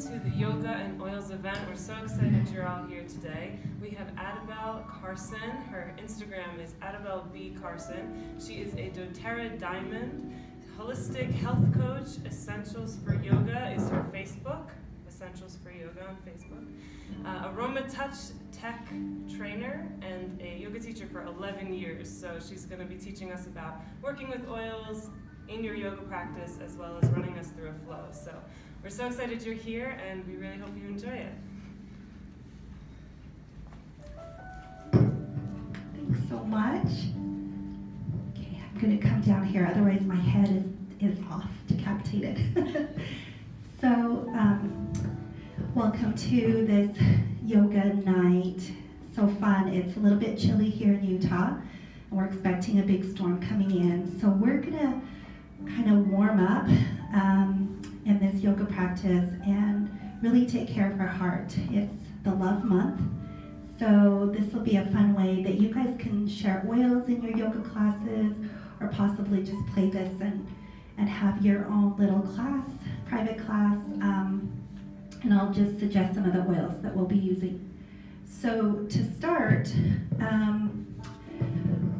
to the Yoga and Oils event. We're so excited you're all here today. We have Adabelle Carson. Her Instagram is Adabelle B. Carson. She is a doTERRA Diamond, holistic health coach. Essentials for Yoga is her Facebook. Essentials for Yoga on Facebook. Uh, Aroma Touch Tech trainer and a yoga teacher for 11 years. So she's going to be teaching us about working with oils in your yoga practice as well as running us through a flow. So we're so excited you're here and we really hope you enjoy it. Thanks so much. Okay, I'm going to come down here, otherwise my head is, is off, decapitated. so, um, welcome to this yoga night. So fun. It's a little bit chilly here in Utah, and we're expecting a big storm coming in. So we're going to kind of warm up. Um, in this yoga practice and really take care of our heart. It's the love month. So this will be a fun way that you guys can share oils in your yoga classes or possibly just play this and, and have your own little class, private class. Um, and I'll just suggest some of the oils that we'll be using. So to start, um,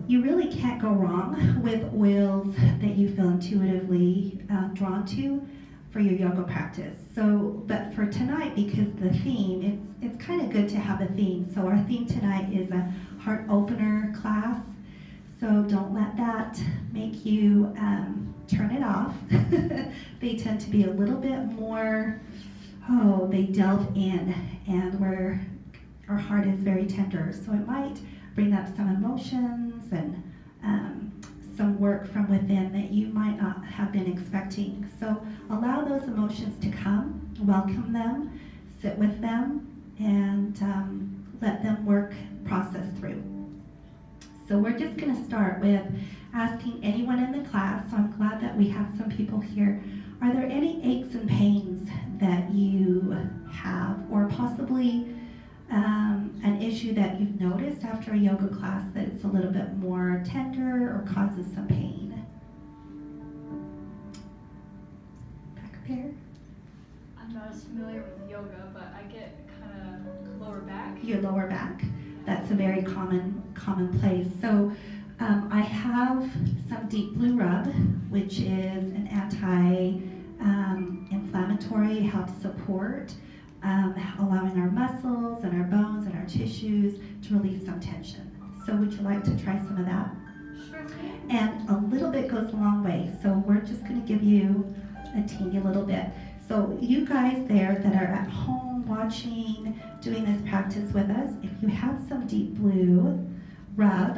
you really can't go wrong with oils that you feel intuitively uh, drawn to for your yoga practice. So, but for tonight, because the theme, it's it's kind of good to have a theme. So our theme tonight is a heart opener class. So don't let that make you um, turn it off. they tend to be a little bit more, oh, they delve in, and where our heart is very tender. So it might bring up some emotions and um, some work from within that you might not have been expecting. So allow those emotions to come, welcome them, sit with them, and um, let them work, process through. So we're just going to start with asking anyone in the class, so I'm glad that we have some people here, are there any aches and pains that you have or possibly um, an issue that you've noticed after a yoga class that it's a little bit more tender or causes some pain? Back up here. I'm not as familiar with yoga, but I get kind of lower back. Your lower back. That's a very common common place. So um, I have some deep blue rub, which is an anti-inflammatory, um, helps support um, allowing our muscles and our bones and our tissues to release some tension. So would you like to try some of that? Sure. And a little bit goes a long way. So we're just going to give you a teeny little bit. So you guys there that are at home watching, doing this practice with us, if you have some deep blue rub,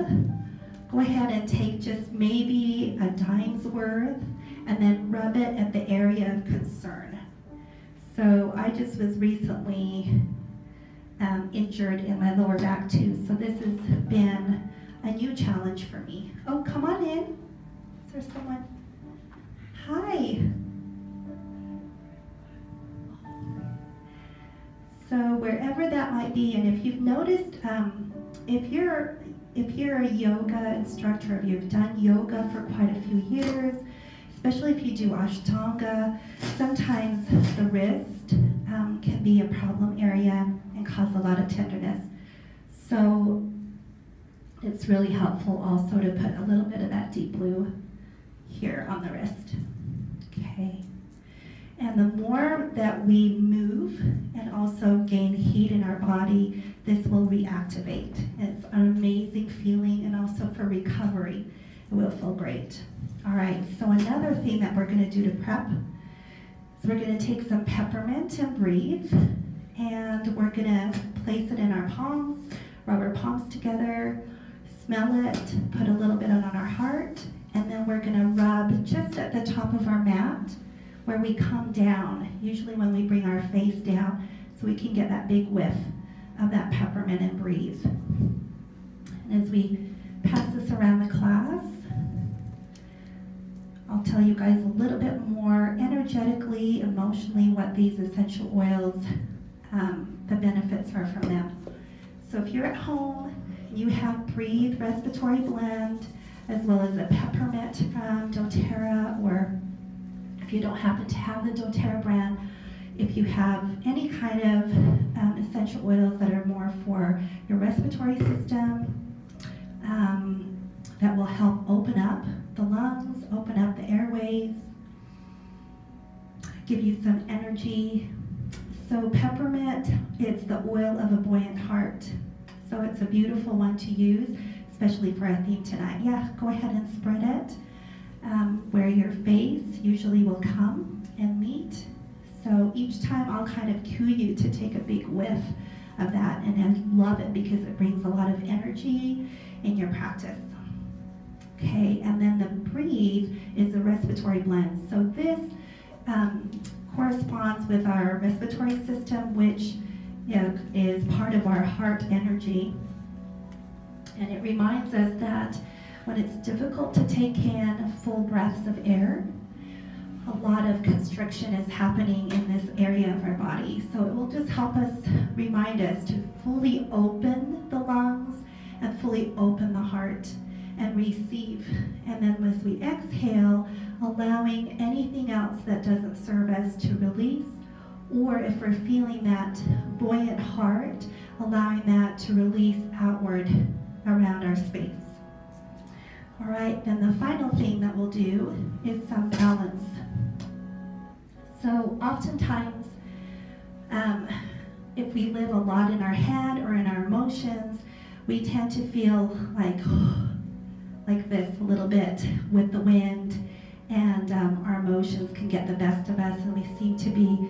go ahead and take just maybe a dime's worth and then rub it at the area of concern. So I just was recently um, injured in my lower back too. So this has been a new challenge for me. Oh, come on in. Is there someone? Hi. So wherever that might be, and if you've noticed, um, if you're if you're a yoga instructor, if you've done yoga for quite a few years, especially if you do Ashtanga, sometimes the wrist um, can be a problem area and cause a lot of tenderness. So it's really helpful also to put a little bit of that deep blue here on the wrist. Okay. And the more that we move and also gain heat in our body, this will reactivate. It's an amazing feeling and also for recovery, it will feel great. All right, so another thing that we're gonna do to prep is we're gonna take some peppermint and breathe, and we're gonna place it in our palms, rub our palms together, smell it, put a little bit on our heart, and then we're gonna rub just at the top of our mat where we come down, usually when we bring our face down, so we can get that big whiff of that peppermint and breathe. And as we pass this around the class, I'll tell you guys a little bit more energetically, emotionally, what these essential oils, um, the benefits are from them. So if you're at home, you have Breathe Respiratory Blend, as well as a peppermint from doTERRA, or if you don't happen to have the doTERRA brand, if you have any kind of um, essential oils that are more for your respiratory system, um, that will help open up the lungs, open up the airways, give you some energy. So peppermint, it's the oil of a buoyant heart. So it's a beautiful one to use, especially for our theme tonight. Yeah, go ahead and spread it um, where your face usually will come and meet. So each time I'll kind of cue you to take a big whiff of that and I love it because it brings a lot of energy in your practice. Okay, and then the breathe is a respiratory blend. So this um, corresponds with our respiratory system, which you know, is part of our heart energy. And it reminds us that when it's difficult to take in full breaths of air, a lot of constriction is happening in this area of our body. So it will just help us remind us to fully open the lungs and fully open the heart and receive. And then as we exhale, allowing anything else that doesn't serve us to release, or if we're feeling that buoyant heart, allowing that to release outward around our space. All right, then the final thing that we'll do is some balance. So oftentimes, um, if we live a lot in our head or in our emotions, we tend to feel like like this a little bit with the wind, and um, our emotions can get the best of us, and we seem to be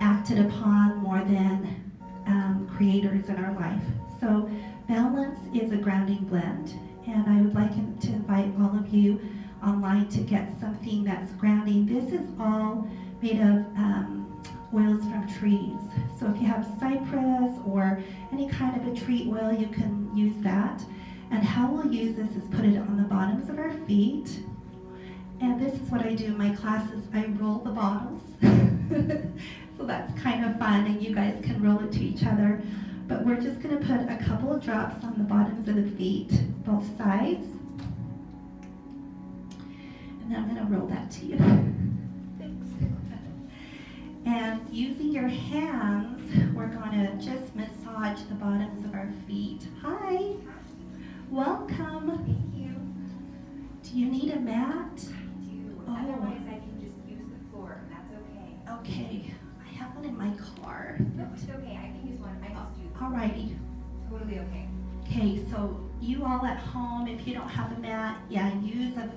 acted upon more than um, creators in our life. So balance is a grounding blend, and I would like to invite all of you online to get something that's grounding. This is all made of um, oils from trees. So if you have cypress or any kind of a tree oil, you can use that. And how we'll use this is put it on the bottoms of our feet. And this is what I do in my classes. I roll the bottles. so that's kind of fun and you guys can roll it to each other. But we're just gonna put a couple of drops on the bottoms of the feet, both sides. And then I'm gonna roll that to you. Thanks. And using your hands, we're gonna just massage the bottoms of our feet. Hi. Welcome. Thank you. Do you need a mat? I do. Oh. Otherwise, I can just use the floor, and that's okay. Okay, I have one in my car. No, it's okay. I can use one. I just use. Alrighty. Totally okay. Okay, so you all at home, if you don't have a mat, yeah, use a,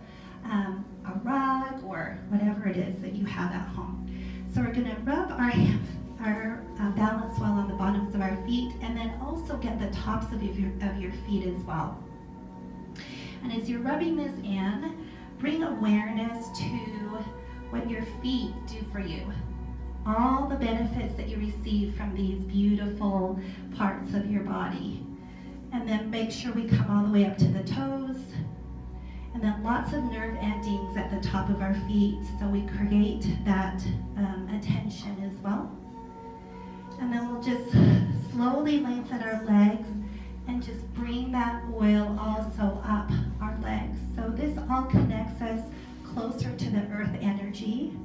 um, a rug or whatever it is that you have at home. So we're gonna rub our, our uh, balance well on the bottoms of our feet and then also get the tops of your, of your feet as well. And as you're rubbing this in, bring awareness to what your feet do for you. All the benefits that you receive from these beautiful parts of your body. And then make sure we come all the way up to the toes. And then lots of nerve endings at the top of our feet. So we create that um, attention as well. And then we'll just slowly lengthen our legs and just bring that oil also up our legs. So this all connects us closer to the earth energy.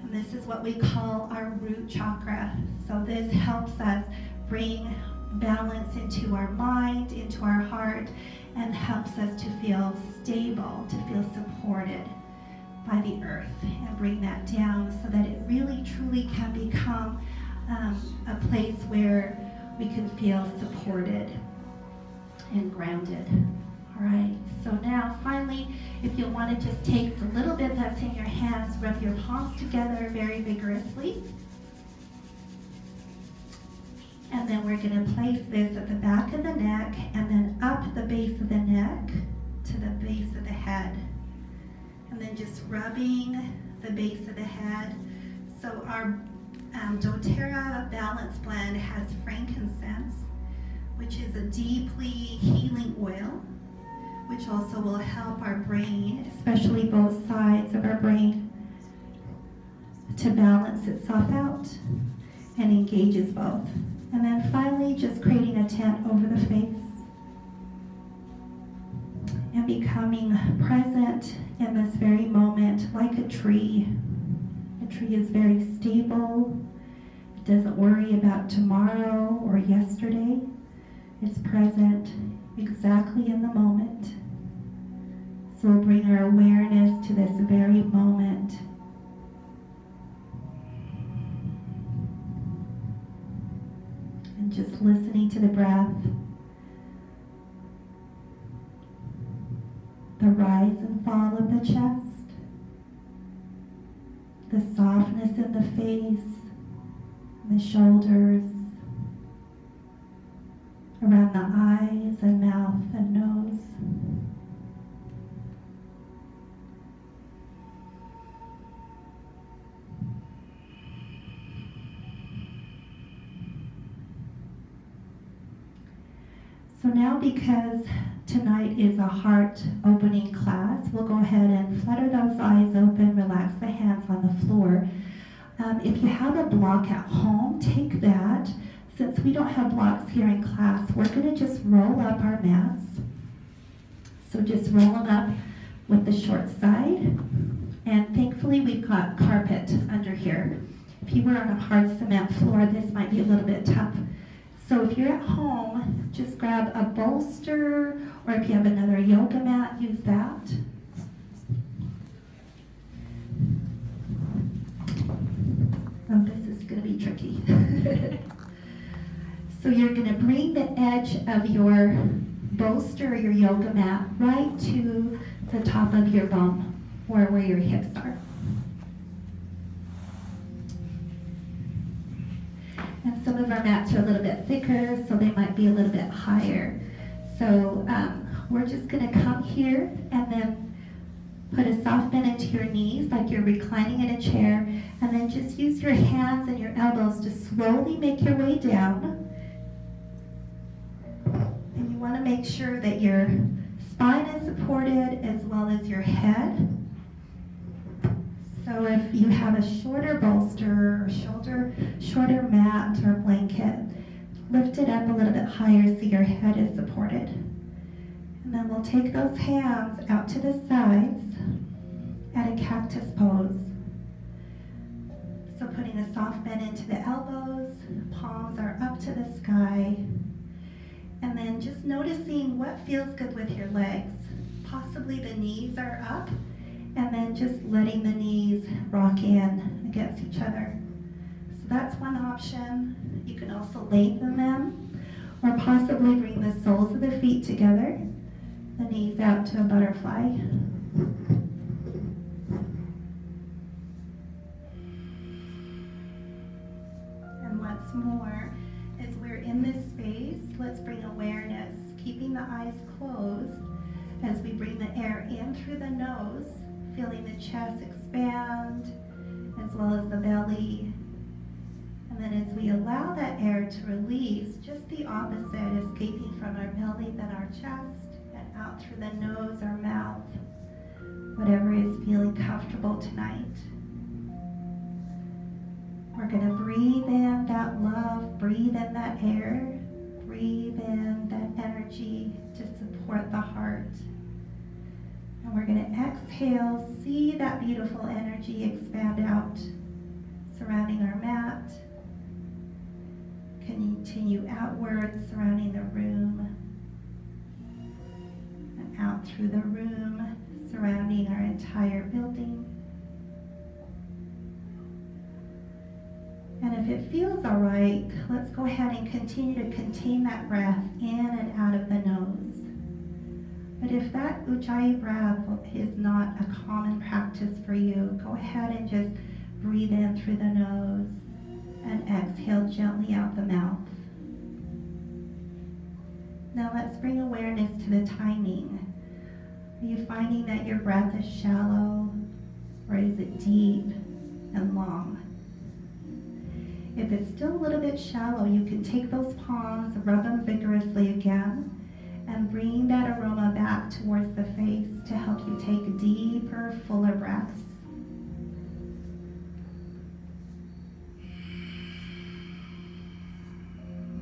And this is what we call our root chakra. So this helps us bring balance into our mind, into our heart, and helps us to feel stable, to feel supported by the earth and bring that down so that it really truly can become um, a place where we can feel supported and grounded. All right, so now finally, if you want to just take the little bit that's in your hands, rub your palms together very vigorously. And then we're going to place this at the back of the neck and then up the base of the neck to the base of the head. And then just rubbing the base of the head. So our um, doTERRA Balance Blend has frankincense, which is a deeply healing oil, which also will help our brain, especially both sides of our brain, to balance itself out and engages both. And then finally, just creating a tent over the face and becoming present in this very moment like a tree. A tree is very stable doesn't worry about tomorrow or yesterday. It's present exactly in the moment. So we'll bring our awareness to this very moment. And just listening to the breath. The rise and fall of the chest. The softness in the face, the shoulders, around the eyes and mouth and nose. So now because tonight is a heart opening class, we'll go ahead and flutter those eyes open, relax the hands on the floor. Um, if you have a block at home, take that. Since we don't have blocks here in class, we're going to just roll up our mats. So just roll them up with the short side. And thankfully we've got carpet under here. If you were on a hard cement floor, this might be a little bit tough. So if you're at home, just grab a bolster, or if you have another yoga mat, use that. Oh, this is going to be tricky. so you're going to bring the edge of your bolster or your yoga mat right to the top of your bum, or where your hips are. And some of our mats are a little bit thicker, so they might be a little bit higher. So um, we're just going to come here and then Put a soft bend into your knees like you're reclining in a chair, and then just use your hands and your elbows to slowly make your way down. And you want to make sure that your spine is supported as well as your head. So if you have a shorter bolster or shoulder, shorter mat or blanket, lift it up a little bit higher so your head is supported. And then we'll take those hands out to the sides at a cactus pose. So putting a soft bend into the elbows, palms are up to the sky. And then just noticing what feels good with your legs. Possibly the knees are up, and then just letting the knees rock in against each other. So that's one option. You can also lengthen them, or possibly bring the soles of the feet together, the knees out to a butterfly. Eyes closed as we bring the air in through the nose, feeling the chest expand as well as the belly. And then as we allow that air to release, just the opposite, escaping from our belly, then our chest, and out through the nose or mouth, whatever is feeling comfortable tonight. We're going to breathe in that love, breathe in that air, breathe in that energy to support the heart. And we're going to exhale, see that beautiful energy expand out, surrounding our mat. Continue outward surrounding the room. And out through the room, surrounding our entire building. And if it feels all right, let's go ahead and continue to contain that breath in and out of the nose. But if that Ujjayi breath is not a common practice for you, go ahead and just breathe in through the nose and exhale gently out the mouth. Now let's bring awareness to the timing. Are you finding that your breath is shallow or is it deep and long? If it's still a little bit shallow, you can take those palms, rub them vigorously again, and bring that aroma back towards the face to help you take deeper, fuller breaths.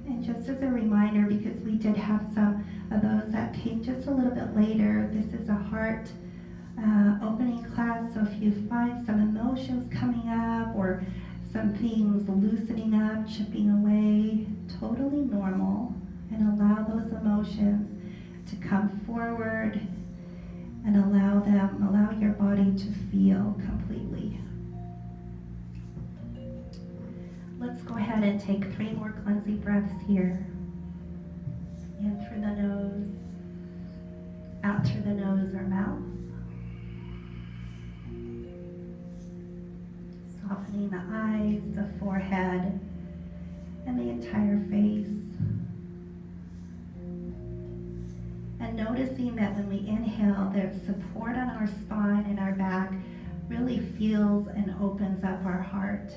And just as a reminder, because we did have some of those that came just a little bit later, this is a heart uh, opening class, so if you find some emotions coming up or some things loosening up, chipping away, totally normal, and allow those emotions to come forward and allow them, allow your body to feel completely. Let's go ahead and take three more cleansing breaths here. In through the nose, out through the nose or mouth. Softening the eyes, the forehead, and the entire face. And noticing that when we inhale, there's support on our spine and our back really feels and opens up our heart.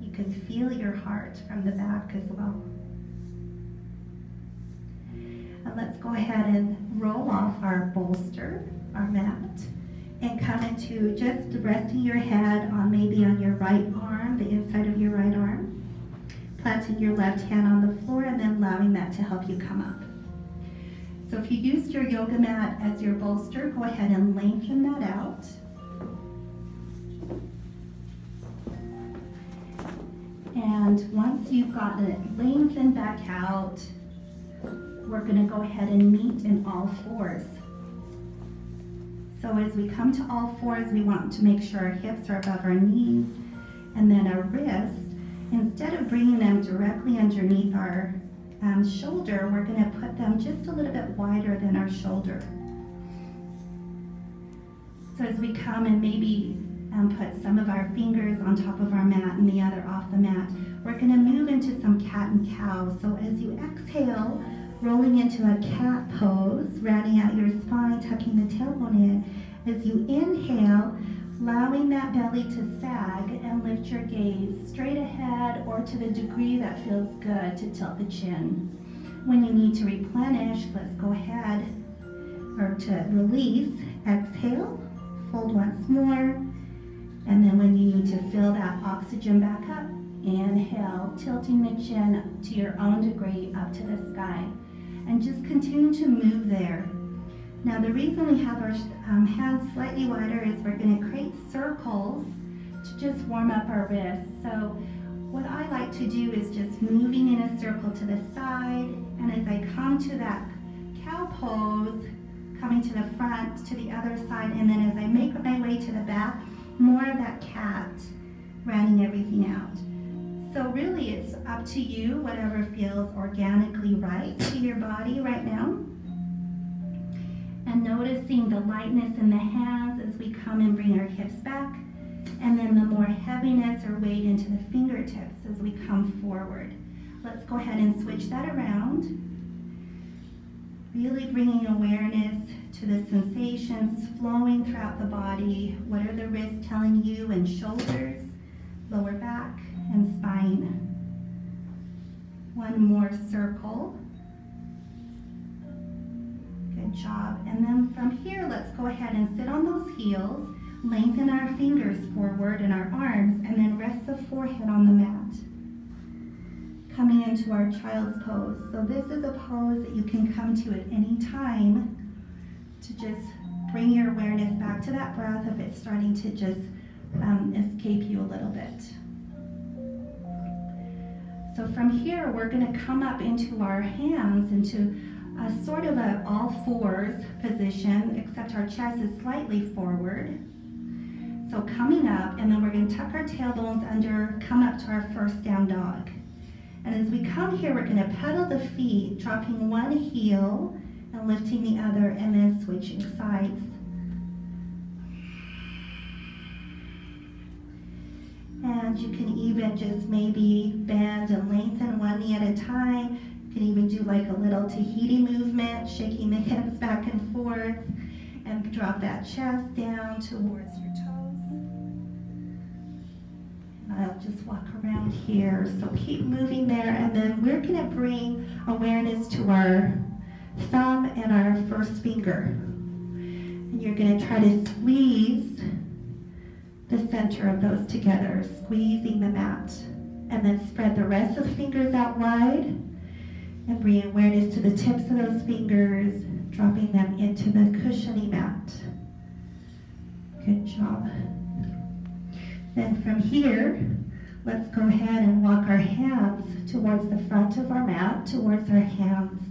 You can feel your heart from the back as well. And let's go ahead and roll off our bolster, our mat, and come into just resting your head on maybe on your right arm, the inside of your right arm, planting your left hand on the floor, and then allowing that to help you come up. So if you used your yoga mat as your bolster, go ahead and lengthen that out. And once you've gotten it lengthened back out, we're going to go ahead and meet in all fours. So as we come to all fours, we want to make sure our hips are above our knees and then our wrists, instead of bringing them directly underneath our um, shoulder, we're going to put them just a little bit wider than our shoulder. So as we come and maybe um, put some of our fingers on top of our mat and the other off the mat, we're going to move into some cat and cow. So as you exhale, rolling into a cat pose, rounding out your spine, tucking the tailbone in. As you inhale, allowing that belly to sag and lift your gaze straight ahead or to the degree that feels good to tilt the chin. When you need to replenish, let's go ahead, or to release, exhale, fold once more, and then when you need to fill that oxygen back up, inhale, tilting the chin to your own degree up to the sky. And just continue to move there. Now the reason we have our um, hands slightly wider is we're going to create circles to just warm up our wrists. So what I like to do is just moving in a circle to the side and as I come to that cow pose, coming to the front, to the other side, and then as I make my way to the back, more of that cat, rounding everything out. So really it's up to you, whatever feels organically right to your body right now and noticing the lightness in the hands as we come and bring our hips back, and then the more heaviness or weight into the fingertips as we come forward. Let's go ahead and switch that around. Really bringing awareness to the sensations flowing throughout the body. What are the wrists telling you and shoulders, lower back, and spine. One more circle. Good job. And then from here, let's go ahead and sit on those heels, lengthen our fingers forward and our arms, and then rest the forehead on the mat. Coming into our child's pose. So this is a pose that you can come to at any time to just bring your awareness back to that breath if it's starting to just um, escape you a little bit. So from here, we're going to come up into our hands, into a sort of an all fours position, except our chest is slightly forward. So coming up, and then we're going to tuck our tailbones under, come up to our first down dog. And as we come here, we're going to pedal the feet, dropping one heel and lifting the other, and then switching sides. And you can even just maybe bend and lengthen one knee at a time can even do like a little Tahiti movement, shaking the hips back and forth, and drop that chest down towards your toes. And I'll just walk around here. So keep moving there, and then we're gonna bring awareness to our thumb and our first finger. And you're gonna try to squeeze the center of those together, squeezing the mat. And then spread the rest of the fingers out wide and bring awareness to the tips of those fingers, dropping them into the cushiony mat. Good job. Then from here, let's go ahead and walk our hands towards the front of our mat, towards our hands.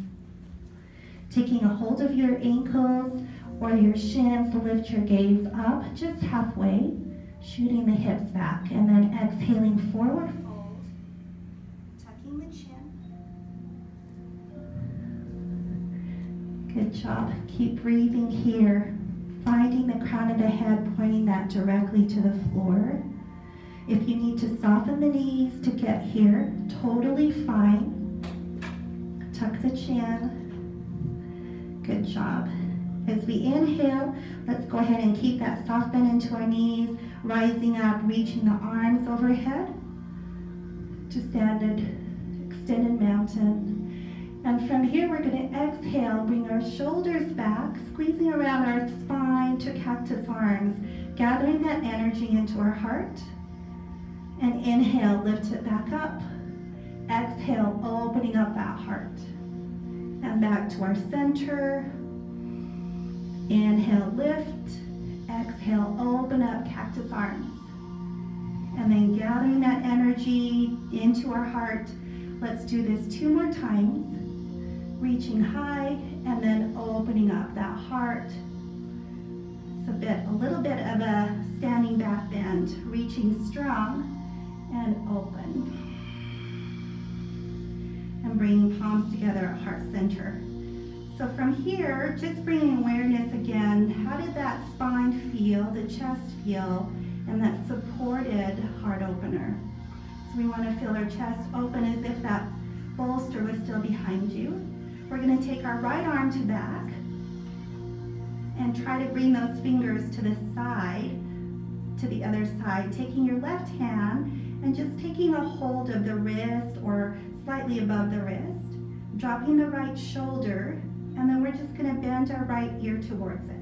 Taking a hold of your ankles or your shins, lift your gaze up just halfway, shooting the hips back, and then exhaling forward Good job. Keep breathing here, finding the crown of the head, pointing that directly to the floor. If you need to soften the knees to get here, totally fine. Tuck the chin. Good job. As we inhale, let's go ahead and keep that soft bend into our knees, rising up, reaching the arms overhead to standard extended mountain. And from here, we're going to exhale, bring our shoulders back, squeezing around our spine to cactus arms, gathering that energy into our heart. And inhale, lift it back up. Exhale, opening up that heart. And back to our center. Inhale, lift. Exhale, open up cactus arms. And then gathering that energy into our heart. Let's do this two more times. Reaching high and then opening up that heart. It's a bit, a little bit of a standing back bend. Reaching strong and open. And bringing palms together at heart center. So from here, just bringing awareness again, how did that spine feel, the chest feel, and that supported heart opener? So we want to feel our chest open as if that bolster was still behind you. We're going to take our right arm to back and try to bring those fingers to the side, to the other side, taking your left hand and just taking a hold of the wrist or slightly above the wrist, dropping the right shoulder and then we're just going to bend our right ear towards it.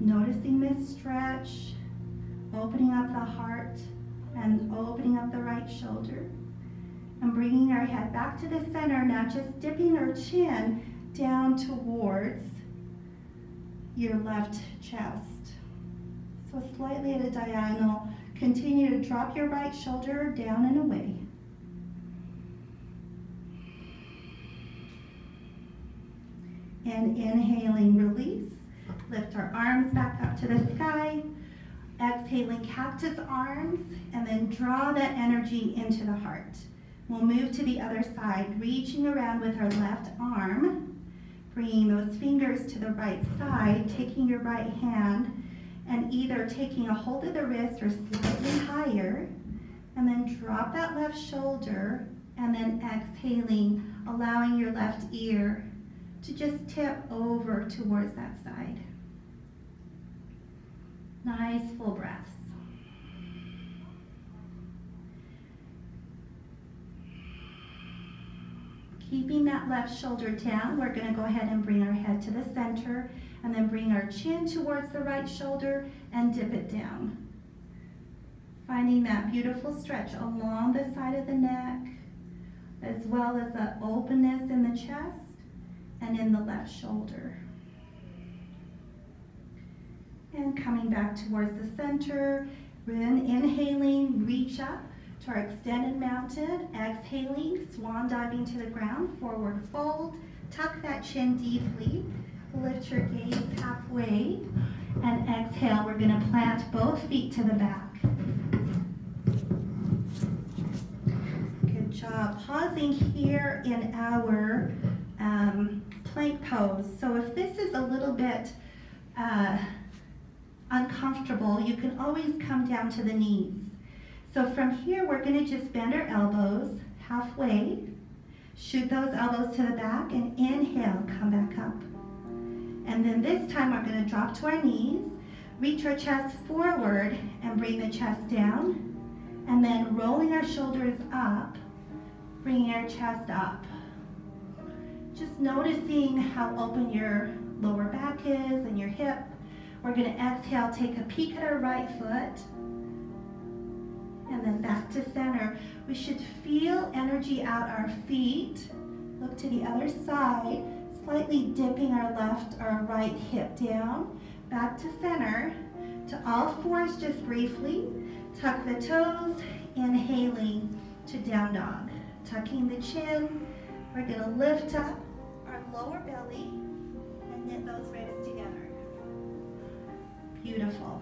Noticing this stretch, opening up the heart and opening up the right shoulder. And bringing our head back to the center, now just dipping our chin down towards your left chest. So slightly at a diagonal, continue to drop your right shoulder down and away. and inhaling, release. Lift our arms back up to the sky. Exhaling, cactus arms, and then draw that energy into the heart. We'll move to the other side, reaching around with our left arm, bringing those fingers to the right side, taking your right hand, and either taking a hold of the wrist or slightly higher, and then drop that left shoulder, and then exhaling, allowing your left ear to just tip over towards that side. Nice full breaths. Keeping that left shoulder down, we're going to go ahead and bring our head to the center and then bring our chin towards the right shoulder and dip it down. Finding that beautiful stretch along the side of the neck, as well as the openness in the chest and in the left shoulder. And coming back towards the center, then inhaling, reach up to our extended mountain. Exhaling, swan diving to the ground, forward fold. Tuck that chin deeply. Lift your gaze halfway. And exhale, we're going to plant both feet to the back. Good job. Pausing here in our um, plank pose. So if this is a little bit uh, uncomfortable, you can always come down to the knees. So from here, we're gonna just bend our elbows halfway, shoot those elbows to the back, and inhale, come back up. And then this time, we're gonna drop to our knees, reach our chest forward, and bring the chest down. And then rolling our shoulders up, bringing our chest up. Just noticing how open your lower back is and your hip. We're going to exhale, take a peek at our right foot. And then back to center. We should feel energy out our feet. Look to the other side, slightly dipping our left or right hip down. Back to center. to all fours just briefly. Tuck the toes, inhaling to down dog. Tucking the chin, we're gonna lift up our lower belly and knit those ribs. Beautiful.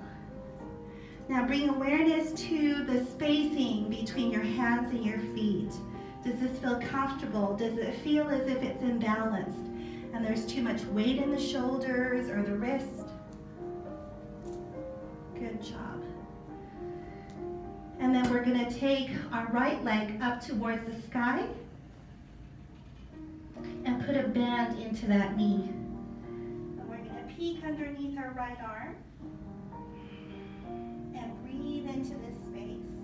Now bring awareness to the spacing between your hands and your feet. Does this feel comfortable? Does it feel as if it's imbalanced and there's too much weight in the shoulders or the wrist? Good job. And then we're gonna take our right leg up towards the sky and put a band into that knee. And we're gonna peek underneath our right arm into this space.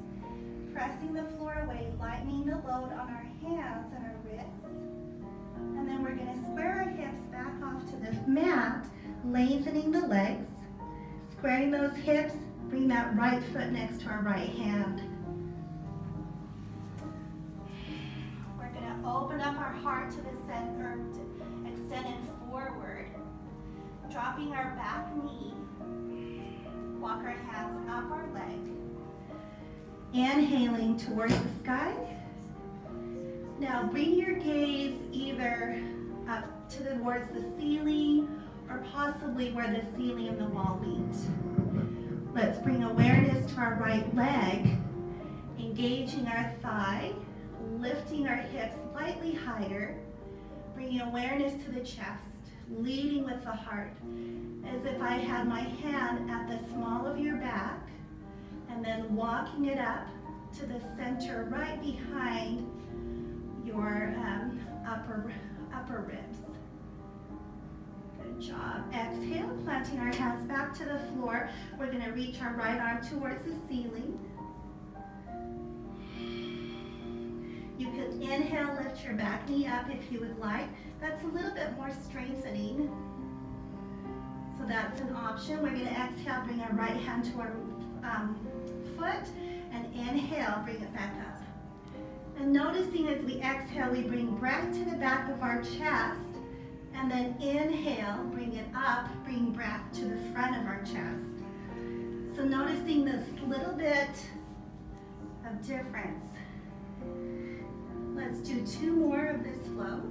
Pressing the floor away, lightening the load on our hands and our wrists. And then we're gonna square our hips back off to the mat, lengthening the legs. Squaring those hips, bring that right foot next to our right hand. We're gonna open up our heart to the center, extended forward, dropping our back knee. Walk our hands up our leg. Inhaling towards the sky. Now bring your gaze either up towards the ceiling or possibly where the ceiling and the wall meet. Let's bring awareness to our right leg, engaging our thigh, lifting our hips slightly higher, bringing awareness to the chest, leading with the heart, as if I had my hand at the small of your back, and then walking it up to the center right behind your um, upper, upper ribs. Good job. Exhale, planting our hands back to the floor. We're gonna reach our right arm towards the ceiling. You could inhale, lift your back knee up if you would like. That's a little bit more strengthening. So that's an option. We're gonna exhale, bring our right hand to our um, foot, and inhale, bring it back up. And noticing as we exhale, we bring breath to the back of our chest, and then inhale, bring it up, bring breath to the front of our chest. So noticing this little bit of difference. Let's do two more of this flow.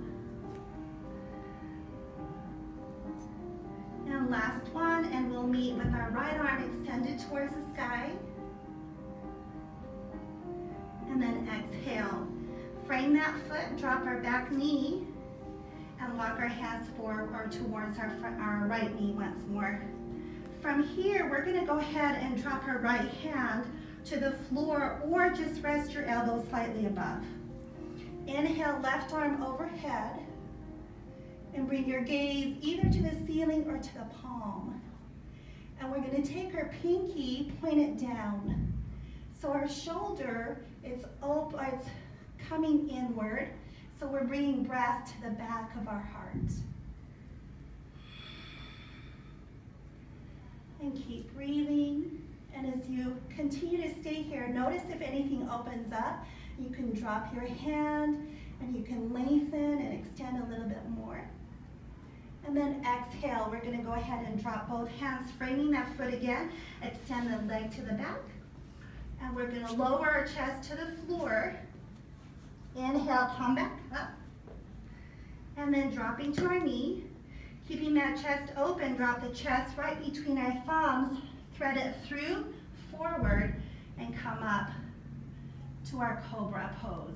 And last one, and we'll meet with our right arm extended towards the sky. And then exhale. Frame that foot, drop our back knee, and walk our hands forward or towards our, front, our right knee once more. From here, we're gonna go ahead and drop our right hand to the floor or just rest your elbow slightly above. Inhale, left arm overhead and bring your gaze either to the ceiling or to the palm. And we're gonna take our pinky, point it down. So our shoulder, it's, open, it's coming inward. So we're bringing breath to the back of our heart. And keep breathing. And as you continue to stay here, notice if anything opens up. You can drop your hand and you can lengthen and extend a little bit more. And then exhale, we're gonna go ahead and drop both hands, framing that foot again. Extend the leg to the back. And we're gonna lower our chest to the floor. Inhale, come back up. And then dropping to our knee. Keeping that chest open, drop the chest right between our thumbs, thread it through, forward, and come up to our cobra pose.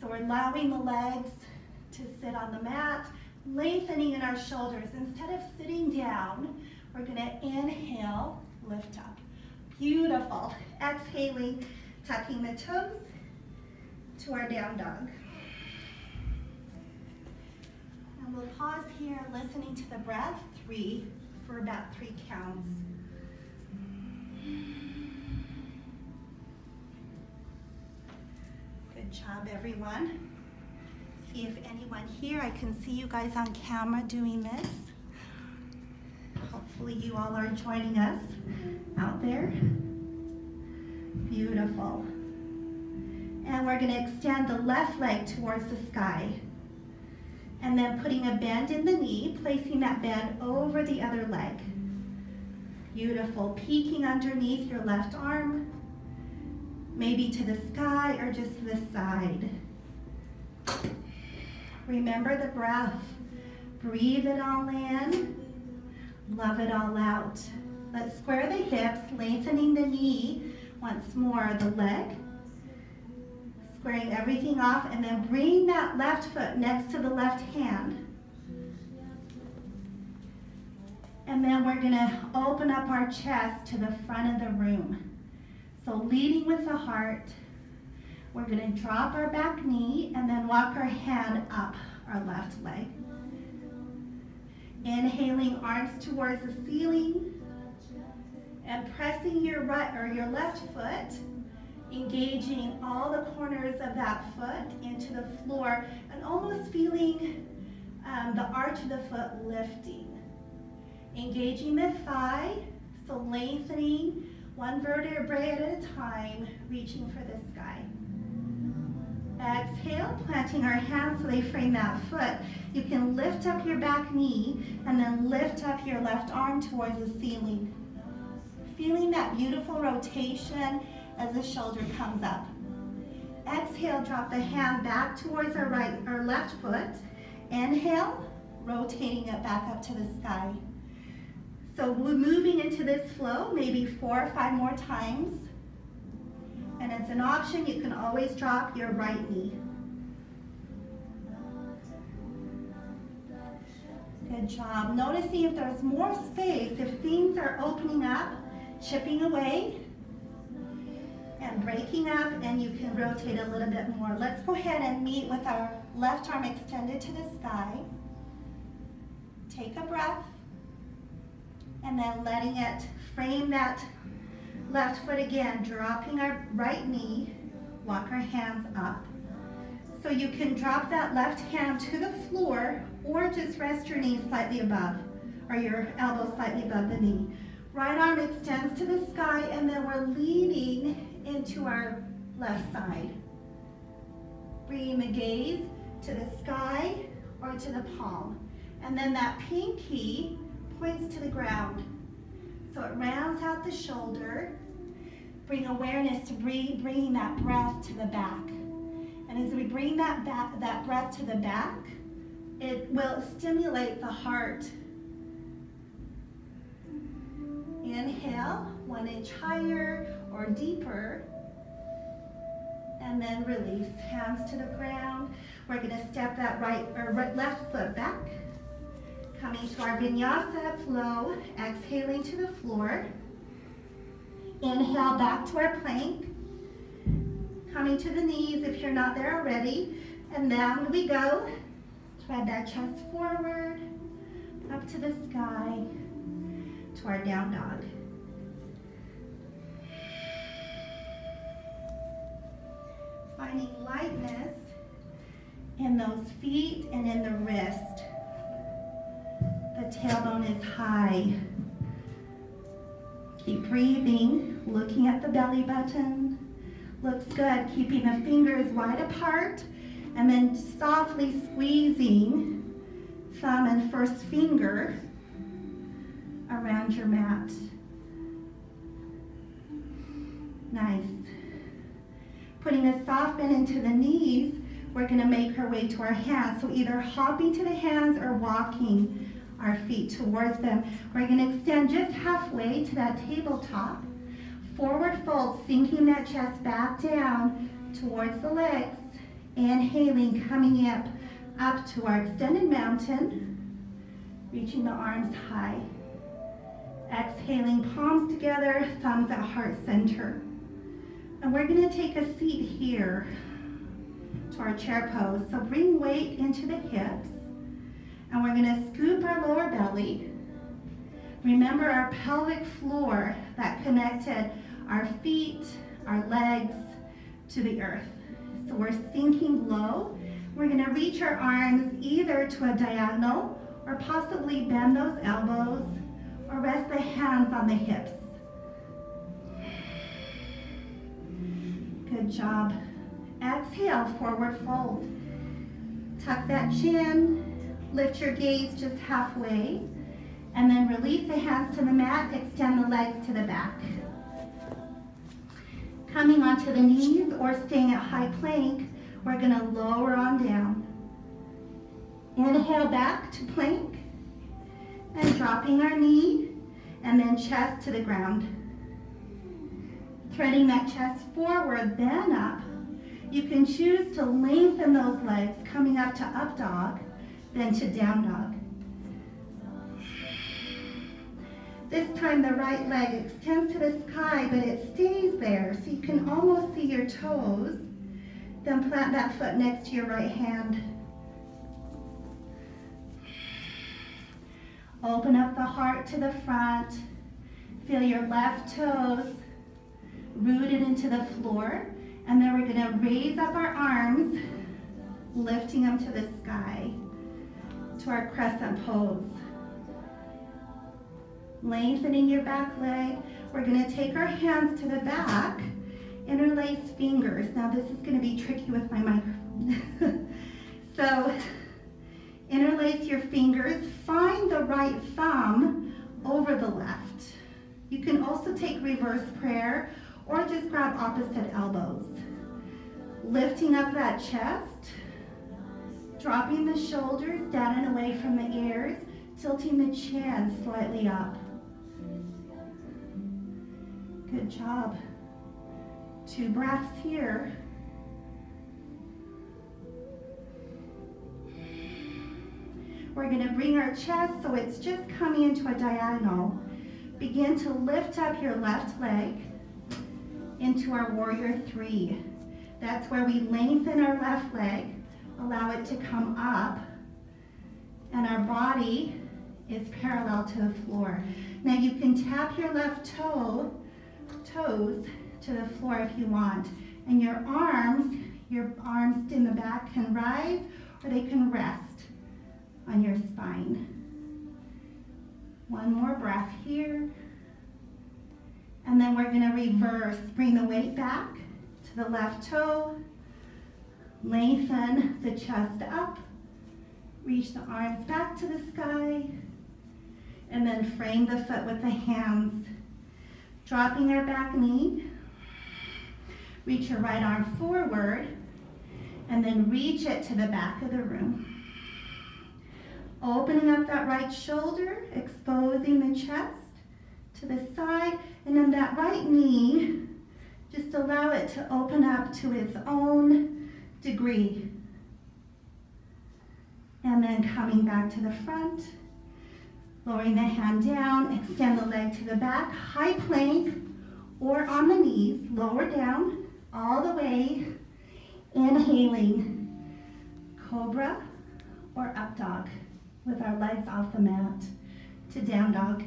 So we're allowing the legs to sit on the mat, lengthening in our shoulders. Instead of sitting down, we're gonna inhale, lift up. Beautiful. Exhaling, tucking the toes to our down dog. And we'll pause here, listening to the breath, three, for about three counts. Good job, everyone. If anyone here, I can see you guys on camera doing this. Hopefully you all are joining us out there. Beautiful. And we're gonna extend the left leg towards the sky. And then putting a bend in the knee, placing that bend over the other leg. Beautiful. Peeking underneath your left arm, maybe to the sky or just to the side. Remember the breath. Breathe it all in, love it all out. Let's square the hips, lengthening the knee. Once more, the leg. Squaring everything off, and then bring that left foot next to the left hand. And then we're gonna open up our chest to the front of the room. So leading with the heart, we're gonna drop our back knee and then walk our hand up our left leg. Inhaling arms towards the ceiling and pressing your right or your left foot, engaging all the corners of that foot into the floor and almost feeling um, the arch of the foot lifting. Engaging the thigh, so lengthening one vertebrae at a time, reaching for the sky. Exhale, planting our hands so they frame that foot. You can lift up your back knee and then lift up your left arm towards the ceiling. Feeling that beautiful rotation as the shoulder comes up. Exhale, drop the hand back towards our right or left foot. Inhale, rotating it back up to the sky. So we're moving into this flow, maybe four or five more times. And it's an option, you can always drop your right knee. Good job. Noticing if there's more space, if things are opening up, chipping away, and breaking up, and you can rotate a little bit more. Let's go ahead and meet with our left arm extended to the sky. Take a breath and then letting it frame that left foot again, dropping our right knee, walk our hands up. So you can drop that left hand to the floor or just rest your knee slightly above or your elbow slightly above the knee. Right arm extends to the sky and then we're leaning into our left side. Bringing the gaze to the sky or to the palm. And then that pinky points to the ground. So it rounds out the shoulder. Bring awareness to bringing that breath to the back. And as we bring that, back, that breath to the back, it will stimulate the heart. Inhale, one inch higher or deeper. And then release, hands to the ground. We're gonna step that right or right, left foot back. Coming to our vinyasa flow, exhaling to the floor. Inhale back to our plank. Coming to the knees if you're not there already. And down we go. Thread that chest forward, up to the sky, to our down dog. Finding lightness in those feet and in the wrist. The tailbone is high. Keep breathing, looking at the belly button. Looks good, keeping the fingers wide apart and then softly squeezing thumb and first finger around your mat. Nice. Putting a soft bend into the knees, we're gonna make our way to our hands. So either hopping to the hands or walking our feet towards them. We're going to extend just halfway to that tabletop. Forward fold, sinking that chest back down towards the legs. Inhaling, coming up, up to our extended mountain. Reaching the arms high. Exhaling, palms together, thumbs at heart center. And we're going to take a seat here to our chair pose. So bring weight into the hips. And we're gonna scoop our lower belly. Remember our pelvic floor that connected our feet, our legs to the earth. So we're sinking low. We're gonna reach our arms either to a diagonal or possibly bend those elbows or rest the hands on the hips. Good job. Exhale, forward fold. Tuck that chin, Lift your gaze just halfway And then release the hands to the mat, extend the legs to the back. Coming onto the knees or staying at high plank, we're gonna lower on down. Inhale back to plank and dropping our knee and then chest to the ground. Threading that chest forward, then up. You can choose to lengthen those legs coming up to up dog, then to down dog. This time the right leg extends to the sky, but it stays there, so you can almost see your toes. Then plant that foot next to your right hand. Open up the heart to the front. Feel your left toes rooted into the floor. And then we're gonna raise up our arms, lifting them to the sky, to our crescent pose. Lengthening your back leg. We're gonna take our hands to the back, interlace fingers. Now this is gonna be tricky with my microphone. so interlace your fingers, find the right thumb over the left. You can also take reverse prayer or just grab opposite elbows. Lifting up that chest, dropping the shoulders down and away from the ears, tilting the chin slightly up. Good job. Two breaths here. We're gonna bring our chest so it's just coming into a diagonal. Begin to lift up your left leg into our warrior three. That's where we lengthen our left leg, allow it to come up, and our body is parallel to the floor. Now you can tap your left toe, toes to the floor if you want. And your arms, your arms in the back can rise or they can rest on your spine. One more breath here. And then we're gonna reverse. Bring the weight back to the left toe. Lengthen the chest up. Reach the arms back to the sky. And then frame the foot with the hands. Dropping our back knee. Reach your right arm forward. And then reach it to the back of the room. Opening up that right shoulder, exposing the chest to the side, and then that right knee, just allow it to open up to its own degree. And then coming back to the front, lowering the hand down, extend the leg to the back, high plank, or on the knees, lower down, all the way, inhaling, cobra or up dog with our legs off the mat to down dog.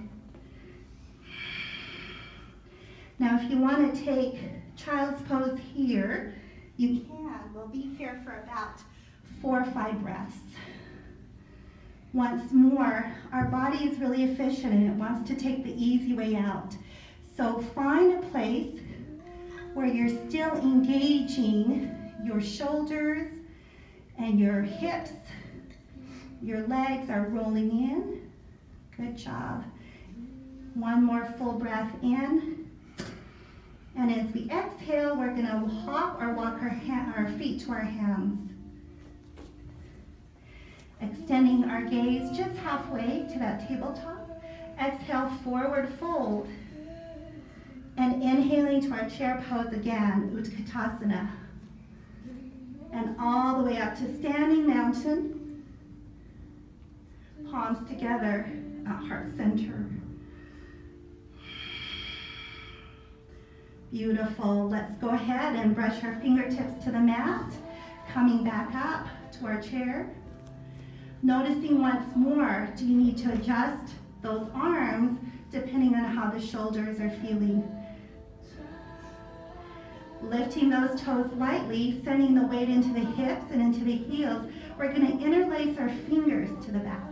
Now if you want to take child's pose here, you can. We'll be here for about four or five breaths. Once more, our body is really efficient and it wants to take the easy way out. So find a place where you're still engaging your shoulders and your hips your legs are rolling in. Good job. One more full breath in. And as we exhale, we're going to hop or walk our, our feet to our hands. Extending our gaze just halfway to that tabletop. Exhale, forward fold. And inhaling to our chair pose again, Utkatasana. And all the way up to standing mountain palms together at heart center. Beautiful. Let's go ahead and brush our fingertips to the mat, coming back up to our chair. Noticing once more, do you need to adjust those arms depending on how the shoulders are feeling? Lifting those toes lightly, sending the weight into the hips and into the heels. We're going to interlace our fingers to the back.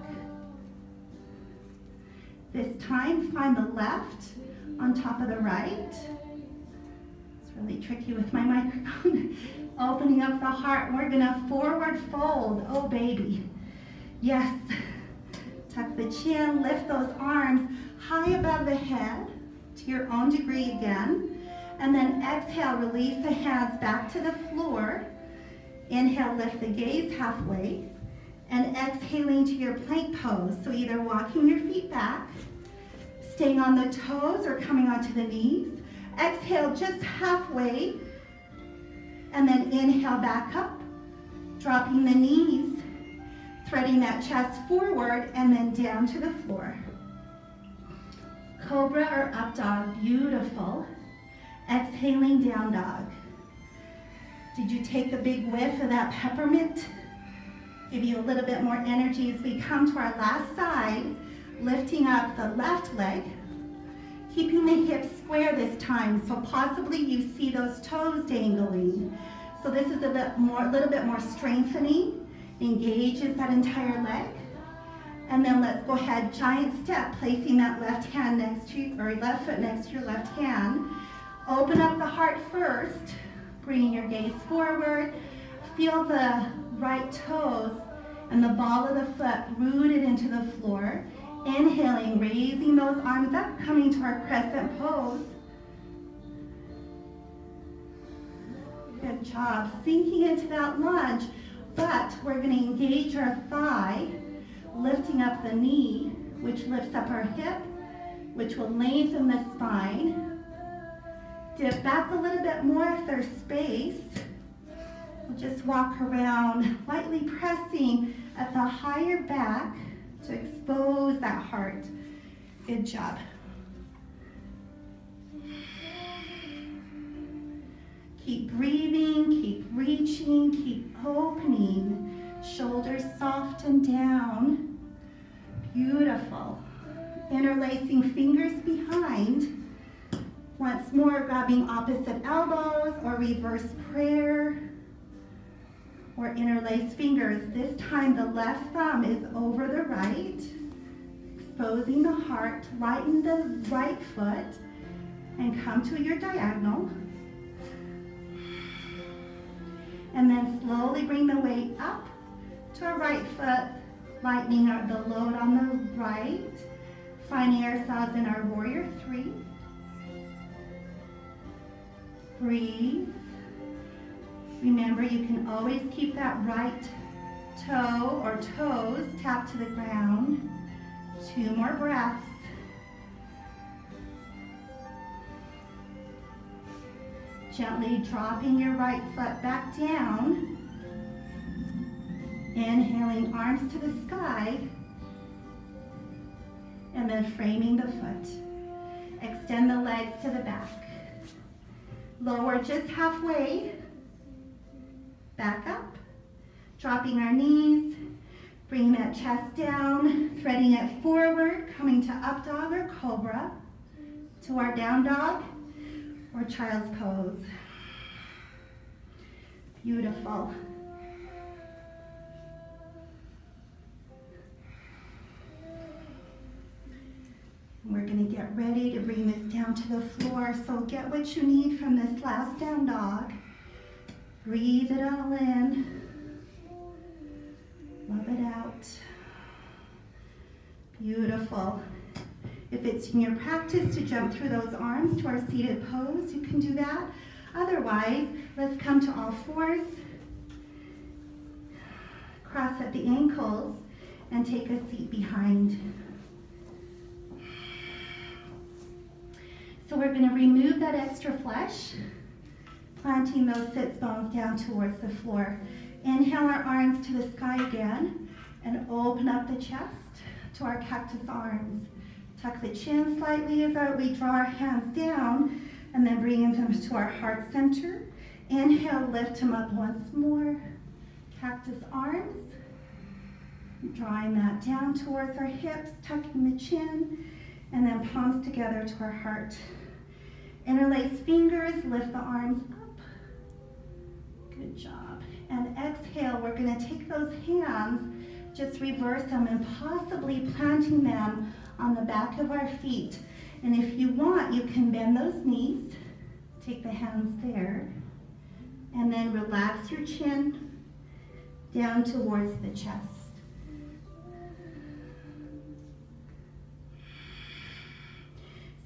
This time, find the left on top of the right. Really tricky with my microphone. Opening up the heart, we're gonna forward fold. Oh, baby. Yes. Tuck the chin, lift those arms high above the head to your own degree again. And then exhale, release the hands back to the floor. Inhale, lift the gaze halfway. And exhaling to your plank pose. So either walking your feet back, staying on the toes, or coming onto the knees. Exhale just halfway. And then inhale back up, dropping the knees, threading that chest forward, and then down to the floor. Cobra or up dog, beautiful. Exhaling down dog. Did you take a big whiff of that peppermint? Give you a little bit more energy as we come to our last side, lifting up the left leg, keeping the hips square this time, so possibly you see those toes dangling. So this is a bit more, a little bit more strengthening, engages that entire leg. And then let's go ahead, giant step, placing that left hand next to, or left foot next to your left hand. Open up the heart first, bringing your gaze forward. Feel the right toes and the ball of the foot rooted into the floor. Inhaling, raising those arms up, coming to our crescent pose. Good job. Sinking into that lunge, but we're going to engage our thigh, lifting up the knee, which lifts up our hip, which will lengthen the spine. Dip back a little bit more if there's space. We'll just walk around, lightly pressing at the higher back to expose that heart. Good job. Keep breathing, keep reaching, keep opening. Shoulders soft and down. Beautiful. Interlacing fingers behind. Once more, grabbing opposite elbows or reverse prayer or interlace fingers. This time the left thumb is over the right, exposing the heart. Lighten the right foot and come to your diagonal. And then slowly bring the weight up to our right foot, lightening the load on the right, finding ourselves in our warrior three. Breathe. Remember, you can always keep that right toe or toes tapped to the ground. Two more breaths. Gently dropping your right foot back down. Inhaling arms to the sky. And then framing the foot. Extend the legs to the back. Lower just halfway. Back up. Dropping our knees. Bringing that chest down. Threading it forward. Coming to up dog or cobra. To our down dog or child's pose. Beautiful. We're going to get ready to bring this down to the floor. So get what you need from this last down dog. Breathe it all in. Love it out. Beautiful. If it's in your practice to jump through those arms to our seated pose, you can do that. Otherwise, let's come to all fours. Cross at the ankles and take a seat behind. So we're going to remove that extra flesh, planting those sits bones down towards the floor. Inhale our arms to the sky again and open up the chest to our cactus arms. Tuck the chin slightly as we draw our hands down and then bring them to our heart center. Inhale, lift them up once more. Cactus arms. Drawing that down towards our hips, tucking the chin, and then palms together to our heart. Interlace fingers, lift the arms. Good job. And exhale, we're gonna take those hands, just reverse them and possibly planting them on the back of our feet. And if you want, you can bend those knees, take the hands there, and then relax your chin down towards the chest.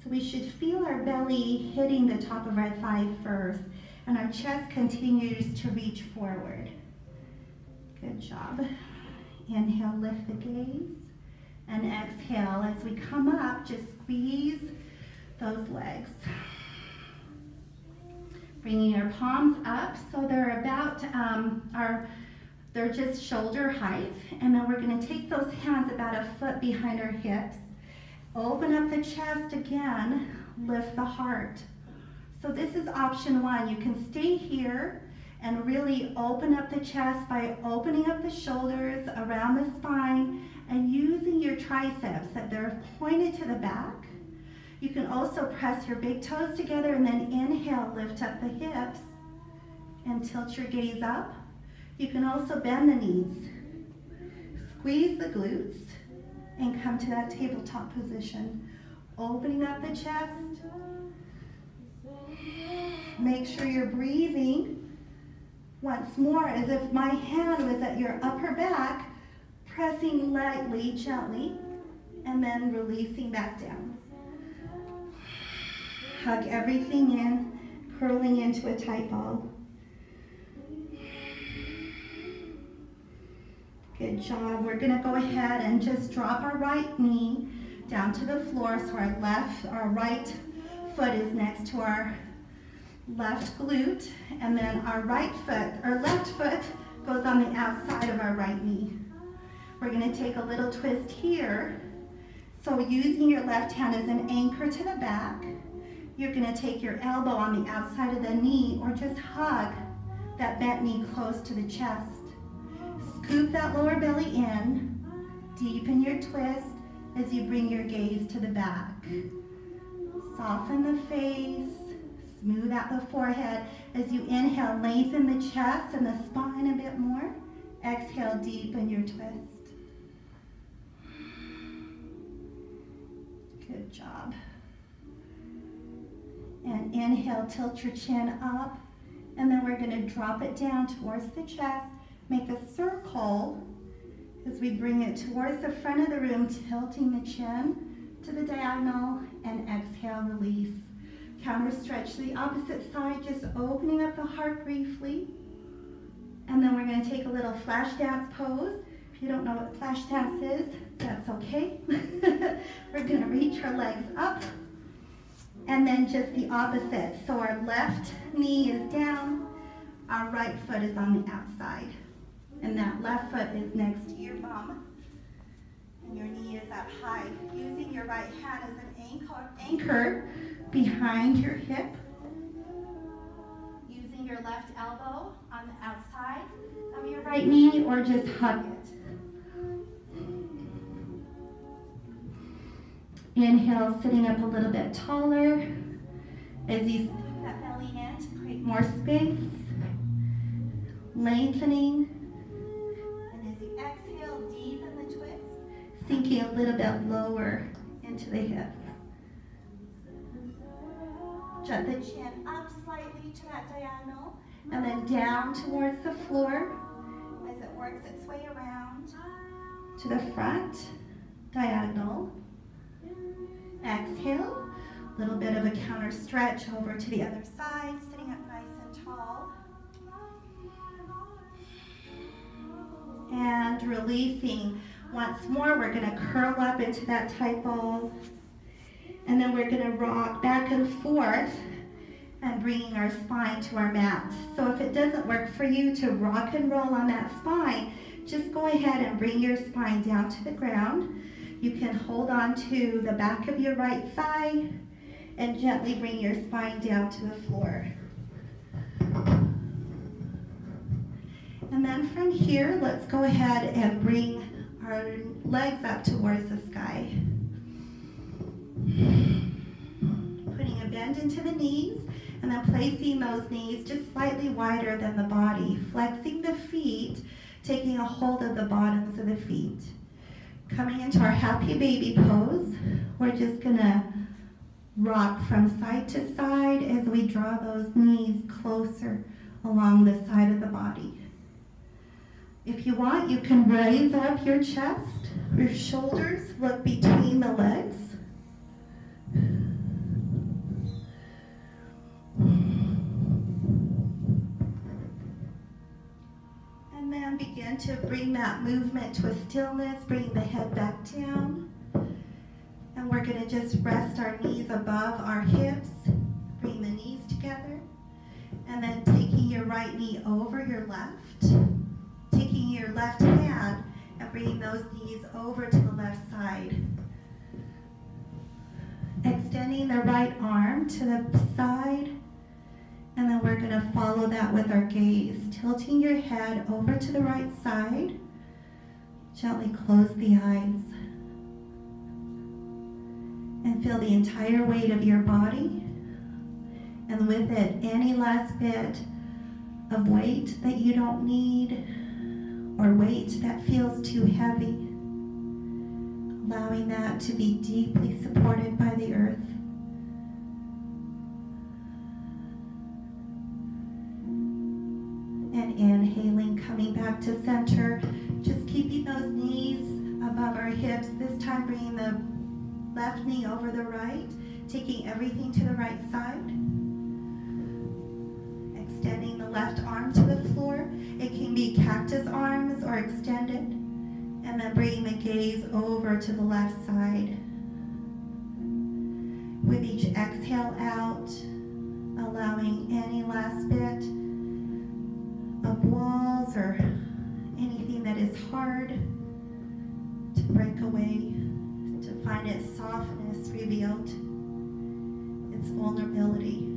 So we should feel our belly hitting the top of our thigh first and our chest continues to reach forward. Good job. Inhale, lift the gaze, and exhale. As we come up, just squeeze those legs. Bringing your palms up so they're about um, our, they're just shoulder height. And then we're gonna take those hands about a foot behind our hips. Open up the chest again, lift the heart. So this is option one. You can stay here and really open up the chest by opening up the shoulders around the spine and using your triceps that they're pointed to the back you can also press your big toes together and then inhale, lift up the hips and tilt your gaze up. You can also bend the knees. Squeeze the glutes and come to that tabletop position. Opening up the chest. Make sure you're breathing once more as if my hand was at your upper back, pressing lightly, gently, and then releasing back down. Hug everything in, curling into a tight ball. Good job. We're going to go ahead and just drop our right knee down to the floor so our left, our right foot is next to our left glute and then our right foot, our left foot goes on the outside of our right knee. We're going to take a little twist here. So using your left hand as an anchor to the back you're gonna take your elbow on the outside of the knee or just hug that bent knee close to the chest. Scoop that lower belly in, deepen your twist as you bring your gaze to the back. Soften the face, smooth out the forehead. As you inhale, lengthen the chest and the spine a bit more. Exhale, deepen your twist. Good job. And inhale, tilt your chin up. And then we're gonna drop it down towards the chest. Make a circle as we bring it towards the front of the room, tilting the chin to the diagonal and exhale, release. Counter stretch the opposite side, just opening up the heart briefly. And then we're gonna take a little flash dance pose. If you don't know what flash dance is, that's okay. we're gonna reach our legs up and then just the opposite. So our left knee is down, our right foot is on the outside. And that left foot is next to your bum. And your knee is up high. Using your right hand as an anchor, anchor behind your hip. Using your left elbow on the outside of your right knee or just hug it. Inhale, sitting up a little bit taller as you scoop that belly in to create more space. Lengthening. And as you exhale, deepen the twist, sinking a little bit lower into the hip. Jut the chin up slightly to that diagonal and then down towards the floor as it works its way around to the front, diagonal, Exhale, a little bit of a counter stretch over to the other side, sitting up nice and tall. And releasing. Once more, we're gonna curl up into that tight ball. And then we're gonna rock back and forth and bringing our spine to our mat. So if it doesn't work for you to rock and roll on that spine, just go ahead and bring your spine down to the ground. You can hold on to the back of your right thigh and gently bring your spine down to the floor. And then from here, let's go ahead and bring our legs up towards the sky. Putting a bend into the knees and then placing those knees just slightly wider than the body. Flexing the feet, taking a hold of the bottoms of the feet. Coming into our happy baby pose, we're just gonna rock from side to side as we draw those knees closer along the side of the body. If you want, you can raise up your chest, your shoulders look between the legs. And then begin to bring that movement to a stillness, bring the head back down. And we're going to just rest our knees above our hips, bring the knees together. And then taking your right knee over your left, taking your left hand and bringing those knees over to the left side. Extending the right arm to the side and then we're going to follow that with our gaze, tilting your head over to the right side. Gently close the eyes. And feel the entire weight of your body. And with it, any last bit of weight that you don't need or weight that feels too heavy. Allowing that to be deeply supported by the earth. and inhaling, coming back to center. Just keeping those knees above our hips. This time bringing the left knee over the right, taking everything to the right side. Extending the left arm to the floor. It can be cactus arms or extended. And then bringing the gaze over to the left side. With each exhale out, allowing any last bit of walls or anything that is hard to break away, to find its softness revealed, its vulnerability,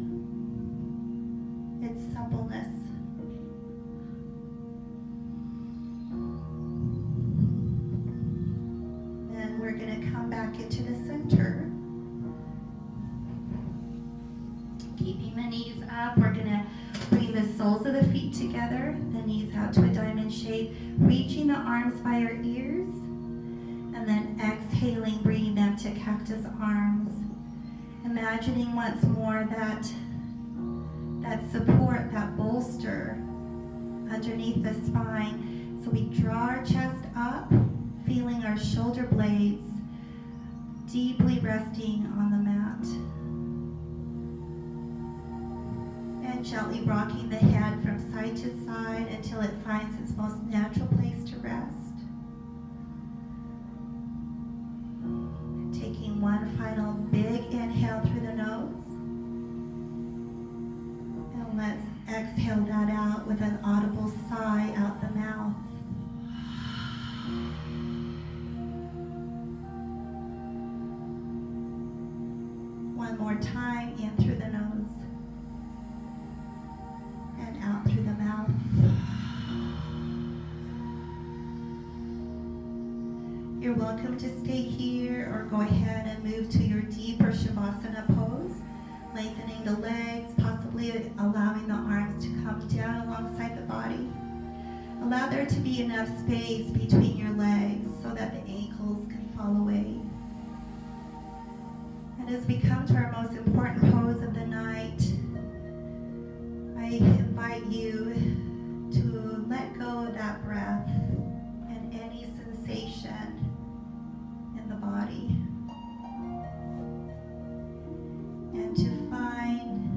its suppleness. Back into the center. Keeping the knees up, we're going to bring the soles of the feet together, the knees out to a diamond shape, reaching the arms by our ears, and then exhaling, bringing them to cactus arms. Imagining once more that, that support, that bolster underneath the spine. So we draw our chest up, feeling our shoulder blades deeply resting on the mat. And gently rocking the head from side to side until it finds its most natural place to rest. Taking one final big inhale through the nose. And let's exhale that out with an audible sigh out the mouth. One more time, in through the nose and out through the mouth. You're welcome to stay here or go ahead and move to your deeper Shavasana pose, lengthening the legs, possibly allowing the arms to come down alongside the body. Allow there to be enough space between your legs so that the ankles can fall away. And as we come to our most important pose of the night, I invite you to let go of that breath and any sensation in the body. And to find